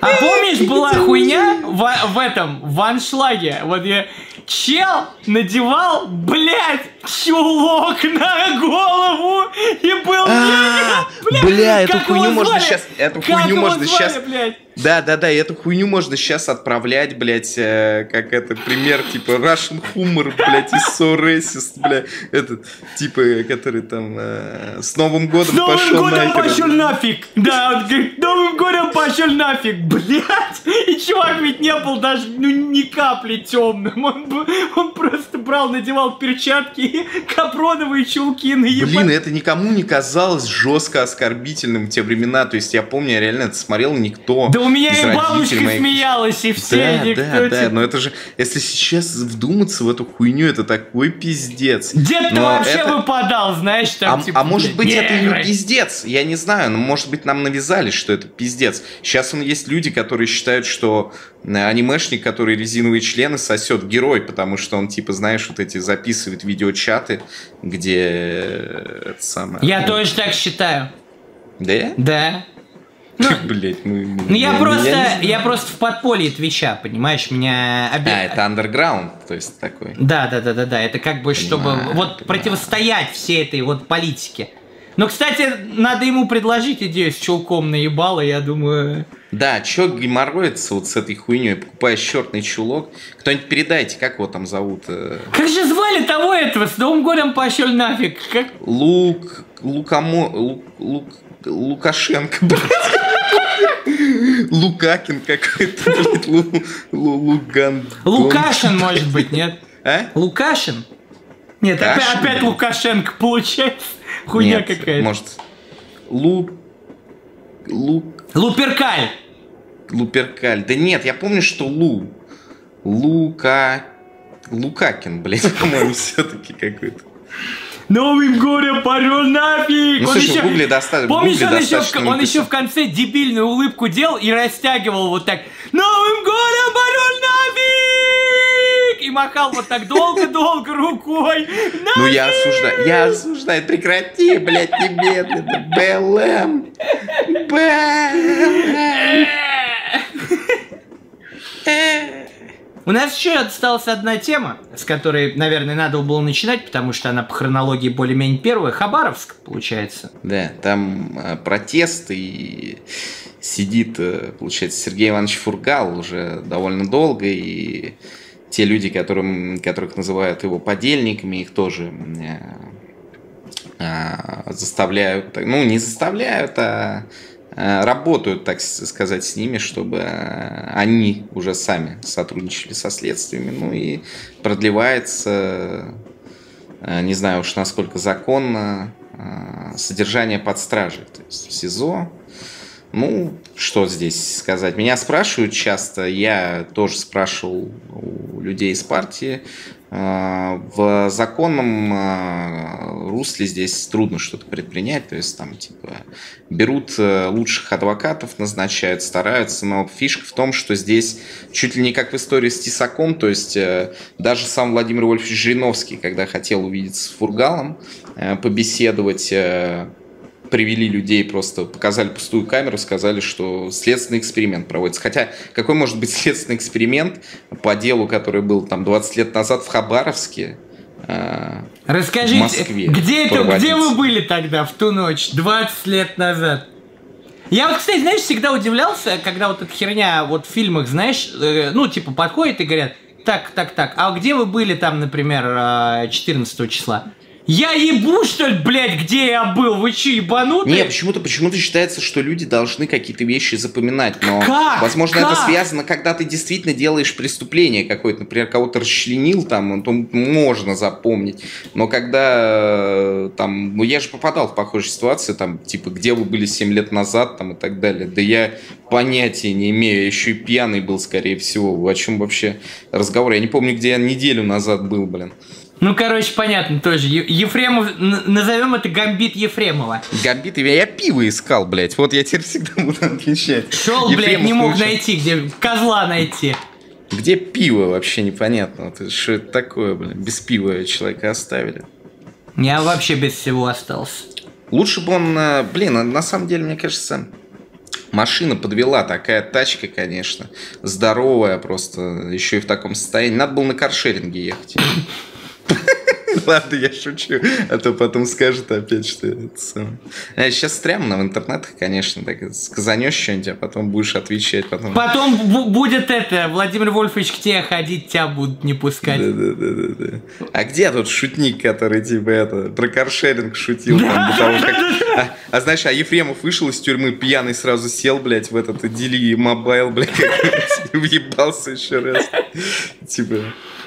А помнишь, была хуйня в, в этом, в аншлаге? Вот я... Чел надевал, блядь, чулок на голову и был... А, Блядь, Бля, эту как его хуйню можно звали? сейчас, эту Как хуйню можно звали, сейчас, блядь? Да, да, да, и эту хуйню можно сейчас отправлять, блядь, э, как это пример, типа Russian humor, блядь, из So Racist, бля, этот, типа, который там э, с Новым годом С Новым пошел годом нахер. пошел нафиг! Да, он говорит, Новым годом пошел нафиг, блядь! И чувак ведь не был даже ну, ни капли темным. Он, он просто брал, надевал перчатки и капроновые чулки на Блин, это никому не казалось жестко оскорбительным в те времена. То есть я помню, я реально это смотрел, никто. Да меня из и бабушка моих- смеялась, и все, Да, никто да, да, типа- но это же, если сейчас вдуматься в эту хуйню, это такой пиздец. Дед-то Но вообще это- выпадал, знаешь, там А, типа... а может быть это и не пиздец, я не знаю, но может быть нам навязали, что это пиздец. Сейчас он есть люди, которые считают, что анимешник, который резиновые члены сосет, герой, потому что он типа, знаешь, вот эти записывает видеочаты, где э, это самое. Я тоже так считаю. Да? Да. Блять, ну... Ну я просто, я просто в подполье Твича, понимаешь, меня... А, это андерграунд, то есть такой. Да, да, да, да, да. Это как бы, чтобы Понимаю, вот противостоять всей этой вот политике. Но, кстати, надо ему предложить идею с чулком наебало, я думаю. Да, чё геморроится вот с этой хуйней, покупаешь черный чулок. Кто-нибудь передайте, как его там зовут? э, Как же звали того этого? С Новым годом пошел нафиг. Как... Лук... Лукамо... Лук... Лук... Лукашенко, блядь. Лукакин какой-то. Лу... Лу... Луган... Лукашин, может быть, нет? А? Лукашин? Нет, опять, Кашин, опять. Лукашенко получается. Хуйня какая-то. может... Лу... Лук... Луперкаль. Луперкаль. Да нет, я помню, что Лу. Лука... Лукакин, блядь, по-моему, все-таки какой-то. Новым годом пошел нафиг! Ну, Он слушай, еще- в Гугле Помнишь, Гугле он, еще в, он еще в конце дебильную улыбку делал и растягивал вот так Новым годом пошел нафиг! И махал вот так долго-долго рукой. Ну я осуждаю, я осуждаю, прекрати, блядь, немедленно. БЛМ. БЛМ. У нас еще осталась одна тема, с которой, наверное, надо было начинать, потому что она по хронологии более-менее первая. Хабаровск, получается. Да, там э, протест и сидит, э, получается, Сергей Иванович Фургал уже довольно долго, и те люди, которым, которых называют его подельниками, их тоже э, а, заставляют, ну не заставляют, а работают, так сказать, с ними, чтобы э, они уже сами сотрудничали со следствиями. Ну и продлевается, э, не знаю уж насколько законно, э, содержание под стражей, то есть в СИЗО. Ну, что здесь сказать? Меня спрашивают часто, я тоже спрашивал у людей из партии. Э, В законном э, русле здесь трудно что-то предпринять, то есть там типа берут э, лучших адвокатов, назначают, стараются, но фишка в том, что здесь чуть ли не как в истории с Тесаком, то есть э, даже сам Владимир Вольфович Жириновский, когда хотел увидеться с Фургалом, э, побеседовать, привели людей, просто показали пустую камеру, сказали, что следственный эксперимент проводится. Хотя, какой может быть следственный эксперимент по делу, который был там 20 лет назад в Хабаровске? э, Расскажите, В Москве где, это, где вы были тогда в ту ночь, 20 лет назад? Я вот, кстати, знаешь, всегда удивлялся, когда вот эта херня вот в фильмах, знаешь, э, ну, типа, подходит и говорят, так, так, так, а где вы были там, например, э, 14 числа? Я ебу, что ли, блядь, где я был? Вы че, ебанутые? Не, почему-то почему считается, что люди должны какие-то вещи запоминать, но Как? возможно это Как? связано, когда ты действительно делаешь преступление какое-то, например, кого-то расчленил там, то можно запомнить, но когда э, там, ну я же попадал в похожие ситуации, там, типа, где вы были 7 лет назад, там, и так далее, да я понятия не имею, я еще и пьяный был, скорее всего, о чем вообще разговор, я не помню, где я неделю назад был, блин. Ну, короче, понятно тоже. Ефремов, назовем это гамбит Ефремова. Гамбит, я, я пиво искал, блядь. Вот я теперь всегда буду отвечать. Шел, блядь, Ефремов не мог получил. найти, где козла найти. Где пиво вообще непонятно. Что это такое, блин? Без пива человека оставили. Я вообще без всего остался. Лучше бы он, блин, на самом деле, мне кажется, машина подвела. Такая тачка, конечно, здоровая просто, еще и в таком состоянии. Надо было на каршеринге ехать. Ладно, я шучу, а то потом скажут опять, что это самое. А сейчас стрёмно в интернетах, конечно, так сказанешь что-нибудь, а потом будешь отвечать. Потом... Потом бу- будет это, Владимир Вольфович к тебе ходить, тебя будут не пускать. Да, да, да, да, да. А где тот шутник, который типа это про каршеринг шутил там до того, как. А, а знаешь, а Ефремов вышел из тюрьмы пьяный, сразу сел, блядь, в этот Делимобиль, блядь, и въебался еще раз. Типа.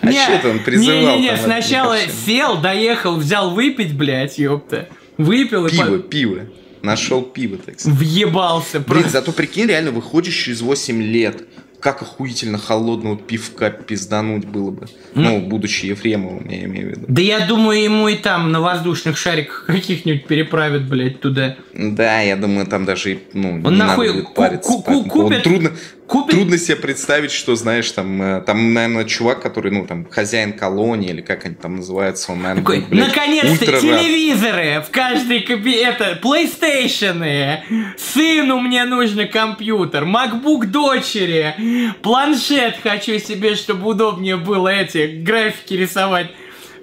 А что он призывал? Не-не-не, там сначала сел, доехал, взял выпить, блядь, ёпта. Выпил и Пиво, пиво. Нашел пиво, так сказать. въебался. Блин, Просто. зато прикинь, реально выходишь через 8 лет. Как охуительно холодного пивка пиздануть было бы. Ну, будучи Ефремовым, я имею в виду. Да я думаю, ему и там на воздушных шариках каких-нибудь переправят, блядь, туда. Да, я думаю, там даже ну, Он не нахуй надо будет париться. ку- ку- купит- Трудно, Купи... Трудно себе представить, что, знаешь, там, э, там, наверное, чувак, который, ну, там, хозяин колонии, или как они там называются, он, наверное, Такой, блядь, Наконец-то телевизоры рад. в каждой копии, это, PlayStation, сыну мне нужен компьютер, MacBook дочери, планшет хочу себе, чтобы удобнее было эти графики рисовать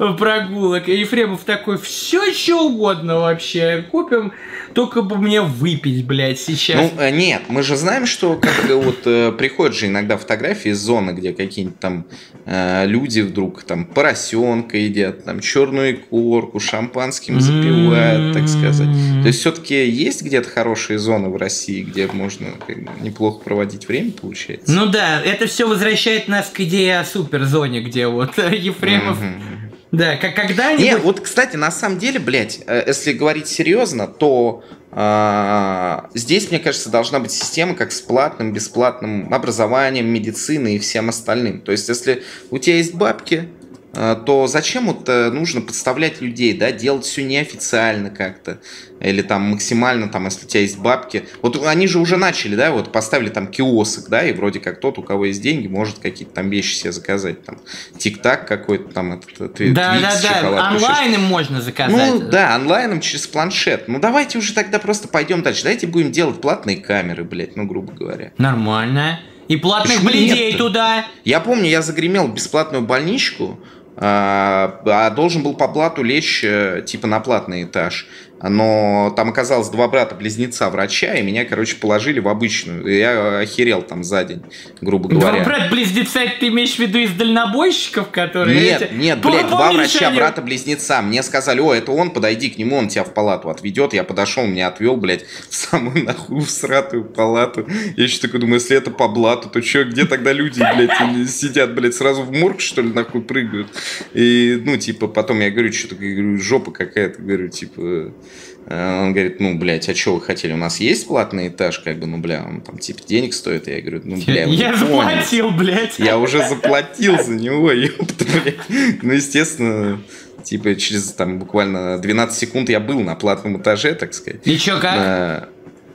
прогулок. И Ефремов такой, все что угодно вообще, купим, только бы мне выпить, блядь, сейчас. Ну, э, нет, мы же знаем, что как вот э, приходят же иногда фотографии из зоны, где какие-нибудь там э, люди вдруг там поросенка едят, там черную корку, шампанским запивают, так сказать. То есть все-таки есть где-то хорошие зоны в России, где можно неплохо проводить время, получается? Ну да, это все возвращает нас к идее о суперзоне, где вот Ефремов да, как когда-нибудь... Не, вот, кстати, на самом деле, блядь, э, если говорить серьезно, то э, здесь, мне кажется, должна быть система как с платным, бесплатным образованием, медициной и всем остальным. То есть, если у тебя есть бабки, то зачем вот э, нужно подставлять людей, да, делать все неофициально как-то или там максимально, там, если у тебя есть бабки. Вот они же уже начали, да, вот поставили там киосок, да, и вроде как тот, у кого есть деньги, может какие-то там вещи себе заказать, там, тик-так какой-то, там, этот, твит, да, да, да, онлайном можно заказать. Ну, да, онлайном через планшет. Ну, давайте уже тогда просто пойдем дальше. Давайте будем делать платные камеры, блядь, ну, грубо говоря. Нормально. И платных бледей туда. Я помню, я загремел бесплатную больничку, а, а должен был по плату лечь э, типа на платный этаж но там оказалось два брата-близнеца врача, и меня, короче, положили в обычную. Я охерел там за день, грубо говоря. Два брата-близнеца, ты имеешь в виду из дальнобойщиков, которые... Нет, эти... нет, блядь, два врача, они... брата-близнеца. Мне сказали, о, это он, подойди к нему, он тебя в палату отведет. Я подошел, меня отвел, блядь, в самую нахуй всратую палату. Я еще такой думаю, если это по блату, то что, где тогда люди, блядь, сидят, блядь, сразу в морг, что ли, нахуй прыгают? И, ну, типа, потом я говорю, что-то, говорю, жопа какая-то, говорю, типа... Э, он говорит, ну, блядь, а что вы хотели? У нас есть платный этаж, как бы, ну, бля, он там, типа, денег стоит. Я говорю, ну, бля, Я заплатил, блядь. Я уже заплатил за него, ёпта, блядь. Ну, естественно, типа, через, там, буквально 12 секунд я был на платном этаже, так сказать. И чё, как? На...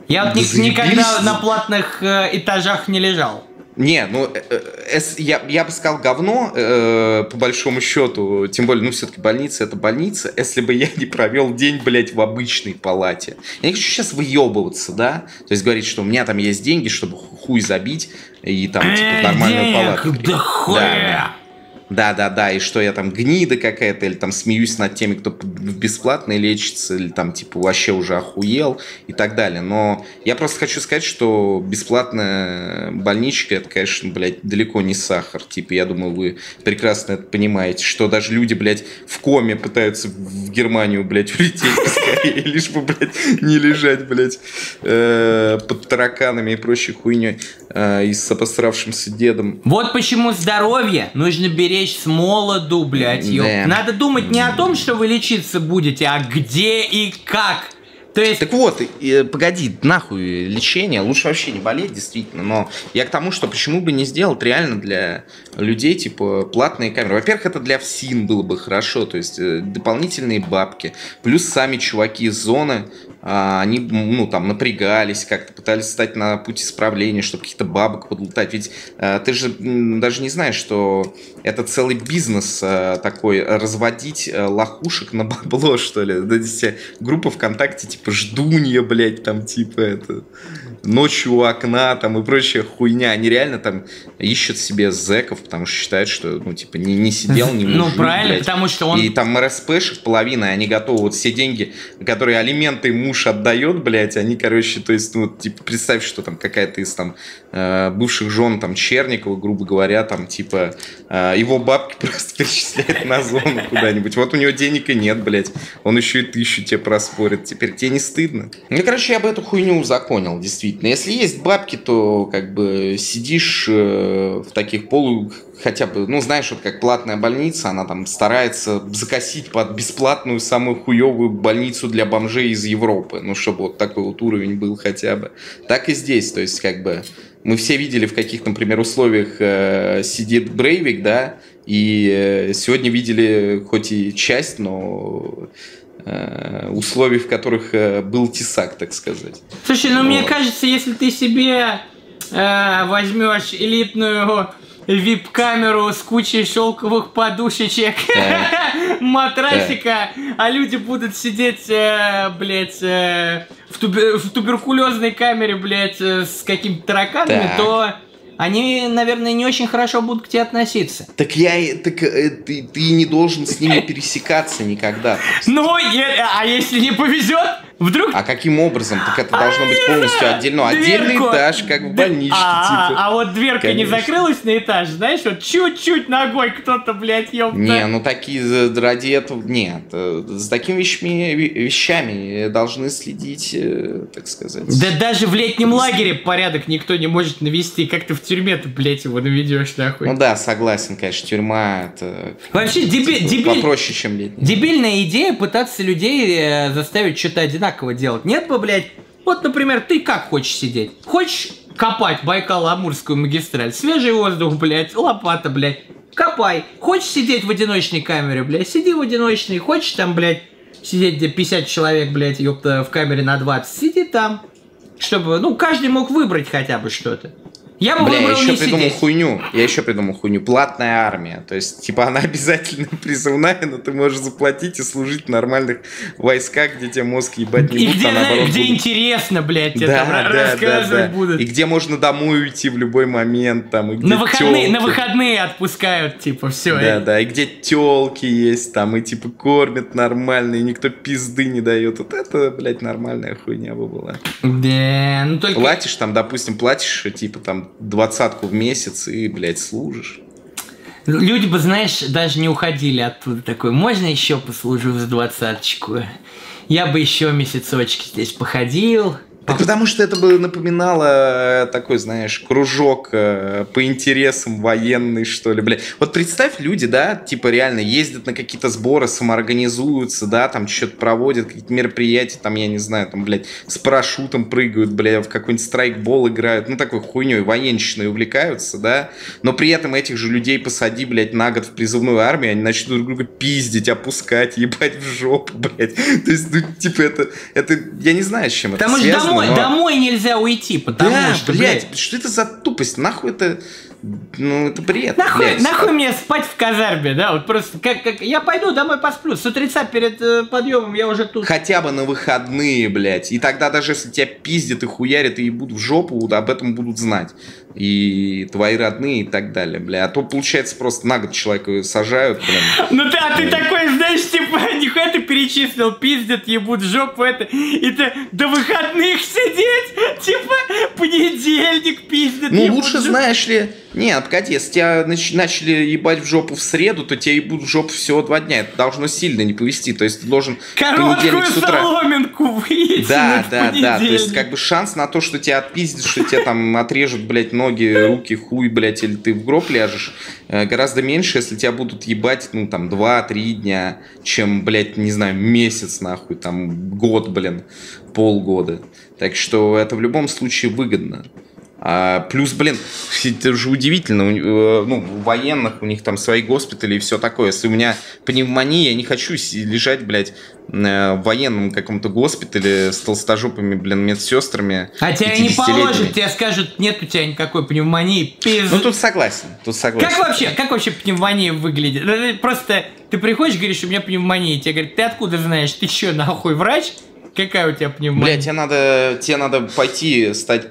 Я вот никогда на платных э, этажах не лежал. Не, ну, э, э, я, я бы сказал говно, э, по большому счету, тем более, ну, все-таки больница это больница, если бы я не провел день, блядь, в обычной палате. Я не хочу сейчас выебываться, да, то есть говорить, что у меня там есть деньги, чтобы хуй забить и там, типа, нормальную палату. Да хуя! Да, да, да, и что я там гнида какая-то, или там смеюсь над теми, кто бесплатно лечится, или там типа вообще уже охуел и так далее. Но я просто хочу сказать, что бесплатная больничка, это, конечно, блядь, далеко не сахар. Типа, я думаю, вы прекрасно это понимаете, что даже люди, блядь, в коме пытаются в Германию, блядь, улететь поскорее, лишь бы, блядь, не лежать, блядь, э, под тараканами и прочей хуйней э, и с обосравшимся дедом. Вот почему здоровье нужно беречь беречь с молоду, блядь, Да. Надо думать не о том, что вы лечиться будете, а где и как. То есть... Так вот, э, погоди, нахуй лечение, лучше вообще не болеть, действительно, но я к тому, что почему бы не сделать реально для людей, типа, платные камеры. Во-первых, это для ФСИН было бы хорошо, то есть э, дополнительные бабки, плюс сами чуваки из зоны, они, ну, там, напрягались, как-то пытались стать на путь исправления, чтобы каких-то бабок подлутать. Ведь э, ты же даже не знаешь, что это целый бизнес э, такой, разводить э, лохушек на бабло, что ли. Да, здесь группа ВКонтакте, типа, ждунья, блядь, там, типа, это, ночью у окна, там, и прочая хуйня. Они реально там ищут себе зэков, потому что считают, что, ну, типа, не, не сидел, не мужик, Ну, правильно, блядь. потому что он... И там РСПшек половина, и они готовы вот все деньги, которые алименты муж отдает, блядь, они, короче, то есть, ну, типа, представь, что там какая-то из там э, бывших жен, там, Черникова, грубо говоря, там, типа, э, его бабки просто перечисляет на зону куда-нибудь. Вот у него денег и нет, блядь. Он еще и тысячу тебе проспорит. Теперь тебе не стыдно? Ну, короче, я бы эту хуйню узаконил, действительно. Если есть бабки, то, как бы, сидишь э, в таких полу хотя бы, ну, знаешь, вот как платная больница, она там старается закосить под бесплатную самую хуевую больницу для бомжей из Европы, ну, чтобы вот такой вот уровень был хотя бы. Так и здесь, то есть, как бы, мы все видели, в каких, например, условиях э, сидит Брейвик, да, и э, сегодня видели хоть и часть, но условий, в которых э, был Тесак, так сказать. Слушай, ну, вот. мне кажется, если ты себе э, возьмешь элитную вип-камеру с кучей шелковых подушечек, матрасика, а люди будут сидеть, э, блядь, э, в, тубер- в туберкулезной камере, блядь, э, с какими-то тараканами, Так. то они, наверное, не очень хорошо будут к тебе относиться. Так я, так э, ты, ты не должен с ними пересекаться никогда. Ну, а если не повезет, вдруг А каким образом? Так это должно быть полностью отдельно. Отдельный Дверку. этаж, как в больничке, а, типа. а вот дверка не закрылась на этаж, знаешь, вот чуть-чуть ногой кто-то, блядь, ёпта. Не, ну такие ради этого нет. Э, За такими вещами, вещами должны следить, э, так сказать. Да даже в летнем лагере порядок никто не может навести. Как ты в тюрьме-то, блядь, его наведешь, нахуй. Ну да, согласен, конечно, тюрьма это Вообще, типа, дебиль- попроще, чем летний. дебильная идея пытаться людей э, заставить что-то одинаково делать. Нет бы, блядь, вот, например, ты как хочешь сидеть? Хочешь копать Байкало-Амурскую магистраль? Свежий воздух, блядь, лопата, блядь. Копай. Хочешь сидеть в одиночной камере, блядь, сиди в одиночной. Хочешь там, блядь, сидеть где 50 человек, блядь, ёпта, в камере на 20, сиди там. Чтобы, ну, каждый мог выбрать хотя бы что-то. Я бы Бля, я еще придумал сидеть. хуйню. Я еще придумал хуйню. Платная армия. То есть, типа, она обязательно призывная, но ты можешь заплатить и служить в нормальных войсках, где тебе мозг ебать не И будут, где, а наоборот где будут. интересно, блядь, тебе Да, там да, ра- да, рассказывать да. будут. И где можно домой уйти в любой момент, там, и где На выходные, на тёлки. выходные отпускают, типа, все. Да, да, и где телки есть, там, и типа кормят нормально, и никто пизды не дает. Вот это, блядь, нормальная хуйня бы была. Да, ну только... Платишь там, допустим, платишь, типа, там, двадцатку в месяц и, блядь, служишь. Люди бы, знаешь, даже не уходили оттуда. Такой, можно еще послужу за двадцаточку? Я бы еще месяцочек здесь походил. Так потому что это бы напоминало э, такой, знаешь, кружок э, по интересам военный, что ли, бля. Вот представь, люди, да, типа реально ездят на какие-то сборы, самоорганизуются, да, там что-то проводят, какие-то мероприятия, там, я не знаю, там, блядь, с парашютом прыгают, бля, в какой-нибудь страйкбол играют, ну, такой хуйней военщиной увлекаются, да, но при этом этих же людей посади, блядь, на год в призывную армию, они начнут друг друга пиздить, опускать, ебать в жопу, блядь. То есть, ну, типа, это, это, я не знаю, с чем это связано, домой, но- домой нельзя уйти, потому да, что, блядь, блядь, что это за тупость? Нахуй это... Ну, это бред, Нахуй, блядь. нахуй мне спать в казарме, да? Вот просто как, как я пойду домой посплю. С утреца перед э, подъемом я уже тут. Хотя бы на выходные, блядь. И тогда даже если тебя пиздят и хуярят и ебут в жопу, вот об этом будут знать. И твои родные и так далее, бля. А то, получается, просто на год человека сажают, блин. Ну ты, а ты такой, знаешь, типа, нихуя ты перечислил, пиздят, ебут в жопу это, и ты до выходных сидеть, типа, понедельник пиздят, Ну, лучше, жопу. знаешь ли... Не, погоди, если тебя нач- начали ебать в жопу в среду, то тебя ебут в жопу всего два дня. Это должно сильно не повести. То есть ты должен Короткую понедельник с утра... соломинку вытянуть Да, да, да. То есть, как бы шанс на то, что тебя отпиздят, что тебя там отрежут, блядь, ноги, руки, хуй, блядь, или ты в гроб ляжешь, э, гораздо меньше, если тебя будут ебать, ну, там, 2-3 дня, чем, блядь, не знаю, месяц, нахуй, там, год, блин, полгода. Так что это в любом случае выгодно. А, плюс, блин, это же удивительно, у, э, ну, у военных, у них там свои госпитали и все такое. Если у меня пневмония, я не хочу лежать, блядь, э, в военном каком-то госпитале с толстожопыми, блин, медсестрами. А тебя не 50-летними. положат, тебе скажут, нет у тебя никакой пневмонии, пиз... Ну, тут согласен, тут согласен. Как вообще, как вообще пневмония выглядит? Ты Просто ты приходишь, говоришь, у меня пневмония, тебе говорят, ты откуда знаешь, ты что, нахуй врач? Какая у тебя пневмония? Бля, тебе надо, тебе надо пойти стать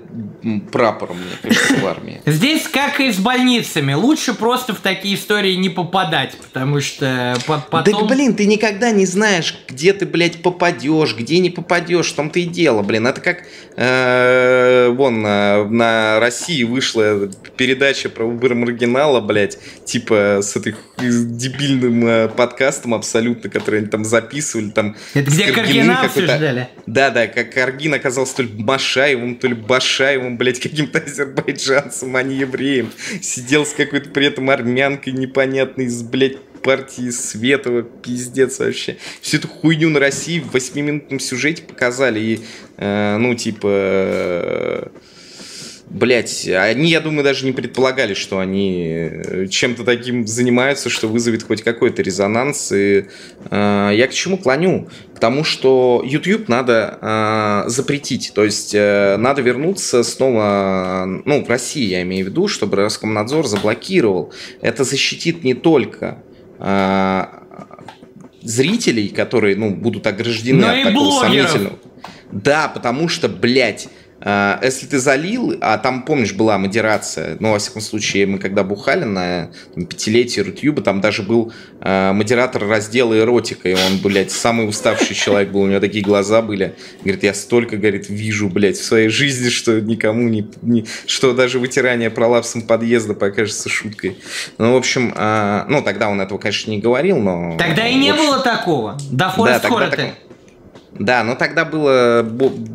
прапором, мне кажется, в армии. Здесь, как и с больницами, лучше просто в такие истории не попадать, потому что по- потом... Да, блин, ты никогда не знаешь, где ты, блядь, попадешь, где не попадешь, в том-то и дело, блин. Это как, э, вон, на, на России вышла передача про выбор маргинала, блядь, типа с этой дебильным э, подкастом абсолютно, который они там записывали, там... Это где Каргина какой-то- обсуждали? Да-да, как Каргин оказался то ли Машаевым, то ли Башаевым, блядь, каким-то азербайджанцем, а не евреем. Сидел с какой-то при этом армянкой непонятной, с, блядь, партии Светова, пиздец вообще. Всю эту хуйню на России в восьмиминутном сюжете показали, и, э, ну, типа... э, блядь, они, я думаю, даже не предполагали, что они э, чем-то таким занимаются, что вызовет хоть какой-то резонанс. И э, я к чему клоню? К тому, что YouTube надо э, запретить. То есть э, надо вернуться снова, ну, в России, я имею в виду, чтобы Роскомнадзор заблокировал. Это защитит не только э, зрителей, которые, ну, будут ограждены Но от такого блогеров. сомнительного. Да, потому что, блядь, если ты залил, а там, помнишь, была модерация, ну, во всяком случае, мы когда бухали на там, пятилетие Рутюба, там даже был э, модератор раздела эротика, и он, блядь, самый уставший человек был, у него такие глаза были. Говорит, я столько, говорит, вижу, блядь, в своей жизни, что никому не... не- что даже вытирание пролапсом подъезда покажется шуткой. Ну, в общем, э, ну, тогда он этого, конечно, не говорил, но... Тогда и в не общем- было такого. До да, Форест тогда Хоррета. так- Да, но тогда было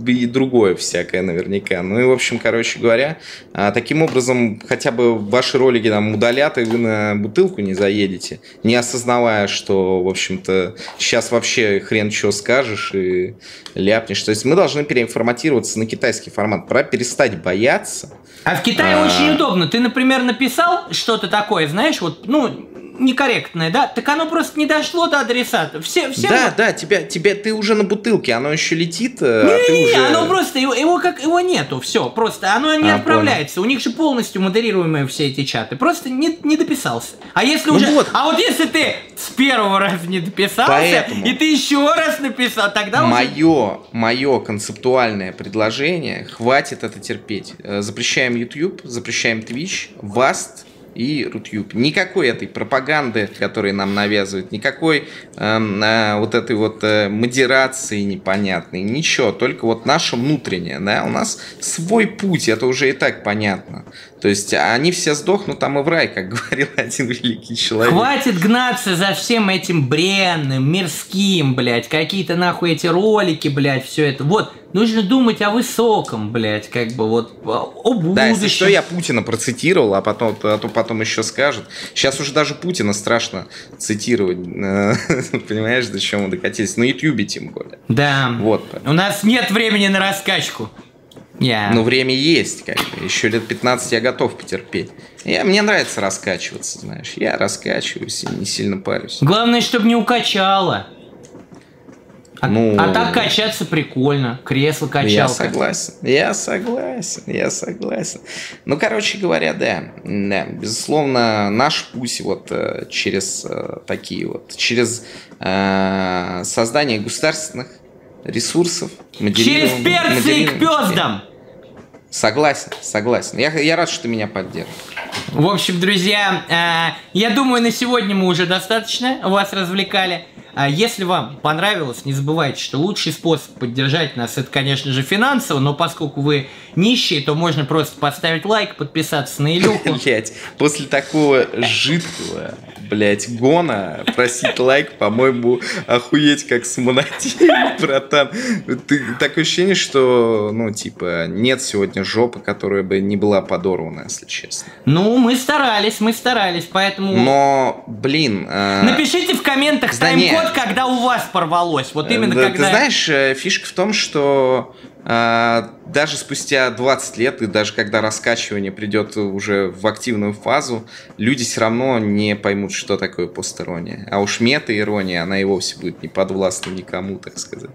и другое всякое наверняка. Ну и, в общем, короче говоря, а, таким образом хотя бы ваши ролики там удалят, и вы на бутылку не заедете, не осознавая, что, в общем-то, сейчас вообще хрен что скажешь и ляпнешь. То есть мы должны переинформатироваться на китайский формат. Пора перестать бояться. А в Китае А. очень удобно. Ты, например, написал что-то такое, знаешь, вот, ну, некорректное, да? Так оно просто не дошло до адресата. Все, все да, да, тебя, тебя, ты уже на бутылке, оно еще летит, э, а ты Не, уже... оно просто, его, его как его нету, все, просто оно не А, отправляется. У них же полностью модерируемые все эти чаты. Просто не, не дописался. А если Ну уже. вот. А вот если ты с первого раза не дописался, Поэтому. и ты еще раз написал, тогда уже. Мое, мое концептуальное предложение, хватит это терпеть. Э, Запрещаем YouTube, запрещаем Twitch, Vast и Рутюб. Никакой этой пропаганды, которую нам навязывают, никакой эм, э, вот этой вот э, модерации непонятной, ничего, только вот наше внутреннее, да, у нас свой путь, это уже и так понятно. То есть они все сдохнут, там и в рай, как говорил один великий человек. Хватит гнаться за всем этим бренным, мирским, блядь, какие-то нахуй эти ролики, блядь, все это. Вот, нужно думать о высоком, блядь, как бы вот о будущем. Да, если что, я Путина процитировал, а потом, а то потом еще скажут. Сейчас уже даже Путина страшно цитировать. э, Понимаешь, до чего мы докатились? На Ютьюбе тем более. Да. Вот. У нас нет времени на раскачку. Я. Но время есть, как бы. Еще лет 15 я готов потерпеть. Я, мне нравится раскачиваться, знаешь. Я раскачиваюсь и не сильно парюсь. Главное, чтобы не укачало. А, Ну, а так качаться прикольно. Кресло качалка. Я согласен, я согласен, я согласен. Ну, короче говоря, да, да, безусловно, наш путь вот э, через э, такие вот, через э, создание государственных ресурсов, Через перцы и к пездам. Согласен, согласен. Я, я рад, что ты меня поддерживаешь. В общем, друзья, э, я думаю, на сегодня мы уже достаточно вас развлекали. А Если вам понравилось, не забывайте, что лучший способ поддержать нас это, конечно же, финансово, но поскольку вы нищие, то можно просто поставить лайк, подписаться на Илюху. Блять, после такого жидкого, блять, гона просить лайк, по-моему, охуеть как самонадеянно, братан. Ты, такое ощущение, что, ну, типа, нет сегодня жопы, которая бы не была подорвана, если честно. Ну, мы старались, мы старались, поэтому... Но, блин... э, Напишите в комментах Да не. Когда у вас порвалось. Вот именно да, когда... Ты знаешь, э, фишка в том, что э, даже спустя 20 лет, и даже когда раскачивание придет уже в активную фазу, люди все равно не поймут, что такое постерония. А уж мета-ирония, она и вовсе будет не подвластна никому, так сказать.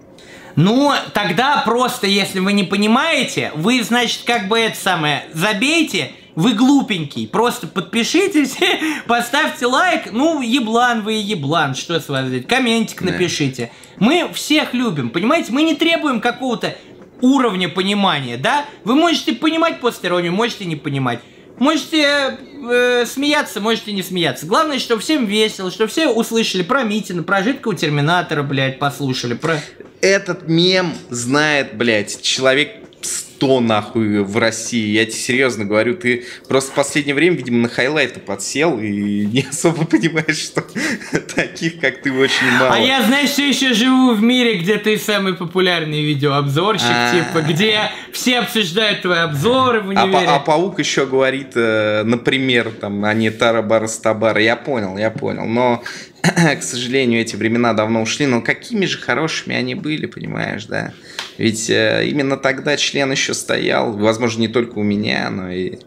Ну, тогда просто, если вы не понимаете, вы, значит, как бы это самое, забейте, вы глупенький, просто подпишитесь, поставьте лайк, ну, еблан вы и еблан, что с вас взять, комментик Да. напишите. Мы всех любим, понимаете, мы не требуем какого-то уровня понимания, да? Вы можете понимать постеронию, можете не понимать. Можете э, смеяться, можете не смеяться. Главное, что всем весело, что все услышали про Митина, про жидкого терминатора, блядь, послушали, про... Этот мем знает, блядь, человек 100 нахуй в России. Я тебе серьезно говорю, ты просто в последнее время, видимо, на хайлайты подсел и не особо понимаешь, что таких, как ты, очень мало. А я, знаешь, все еще живу в мире, где ты самый популярный видеообзорщик, А. типа, где все обсуждают твои обзоры в А, универе. па- а паук еще говорит, э, например, там, а не Тара Барас Табара. Я понял, я понял. Но к сожалению, эти времена давно ушли, но какими же хорошими они были, понимаешь, да? Ведь э, именно тогда член еще стоял, возможно, не только у меня, но и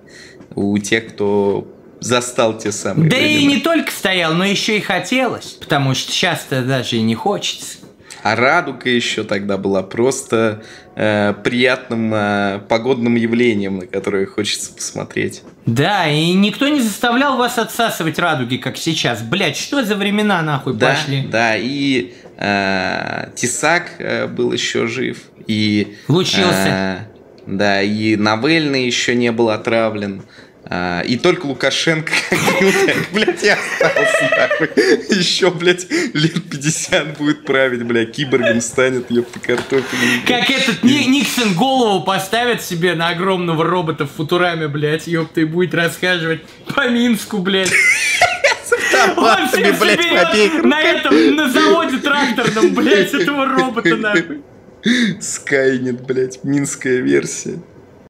у тех, кто застал те самые Да времена. и не только стоял, но еще и хотелось, потому что часто даже и не хочется. А радуга еще тогда была просто э, приятным э, погодным явлением, на которое хочется посмотреть. Да, и никто не заставлял вас отсасывать радуги, как сейчас. Блять, что за времена нахуй Да, пошли? да, и э, Тесак э, был еще жив, и Лучился. э, да, и Навельный еще не был отравлен. А, и только Лукашенко, блядь, и остался, нахуй. Еще, блядь, лет 50 будет править, блядь, киборгом станет, ёпта, картофель. Как этот Ни- Никсон голову поставит себе на огромного робота в Футураме, блядь, ёпта, и будет расхаживать по Минску, блядь. Он Автоматами, всех блядь, в обеих соберет на этом, на заводе тракторном, блядь, этого робота, нахуй. Скайнет, блядь, минская версия.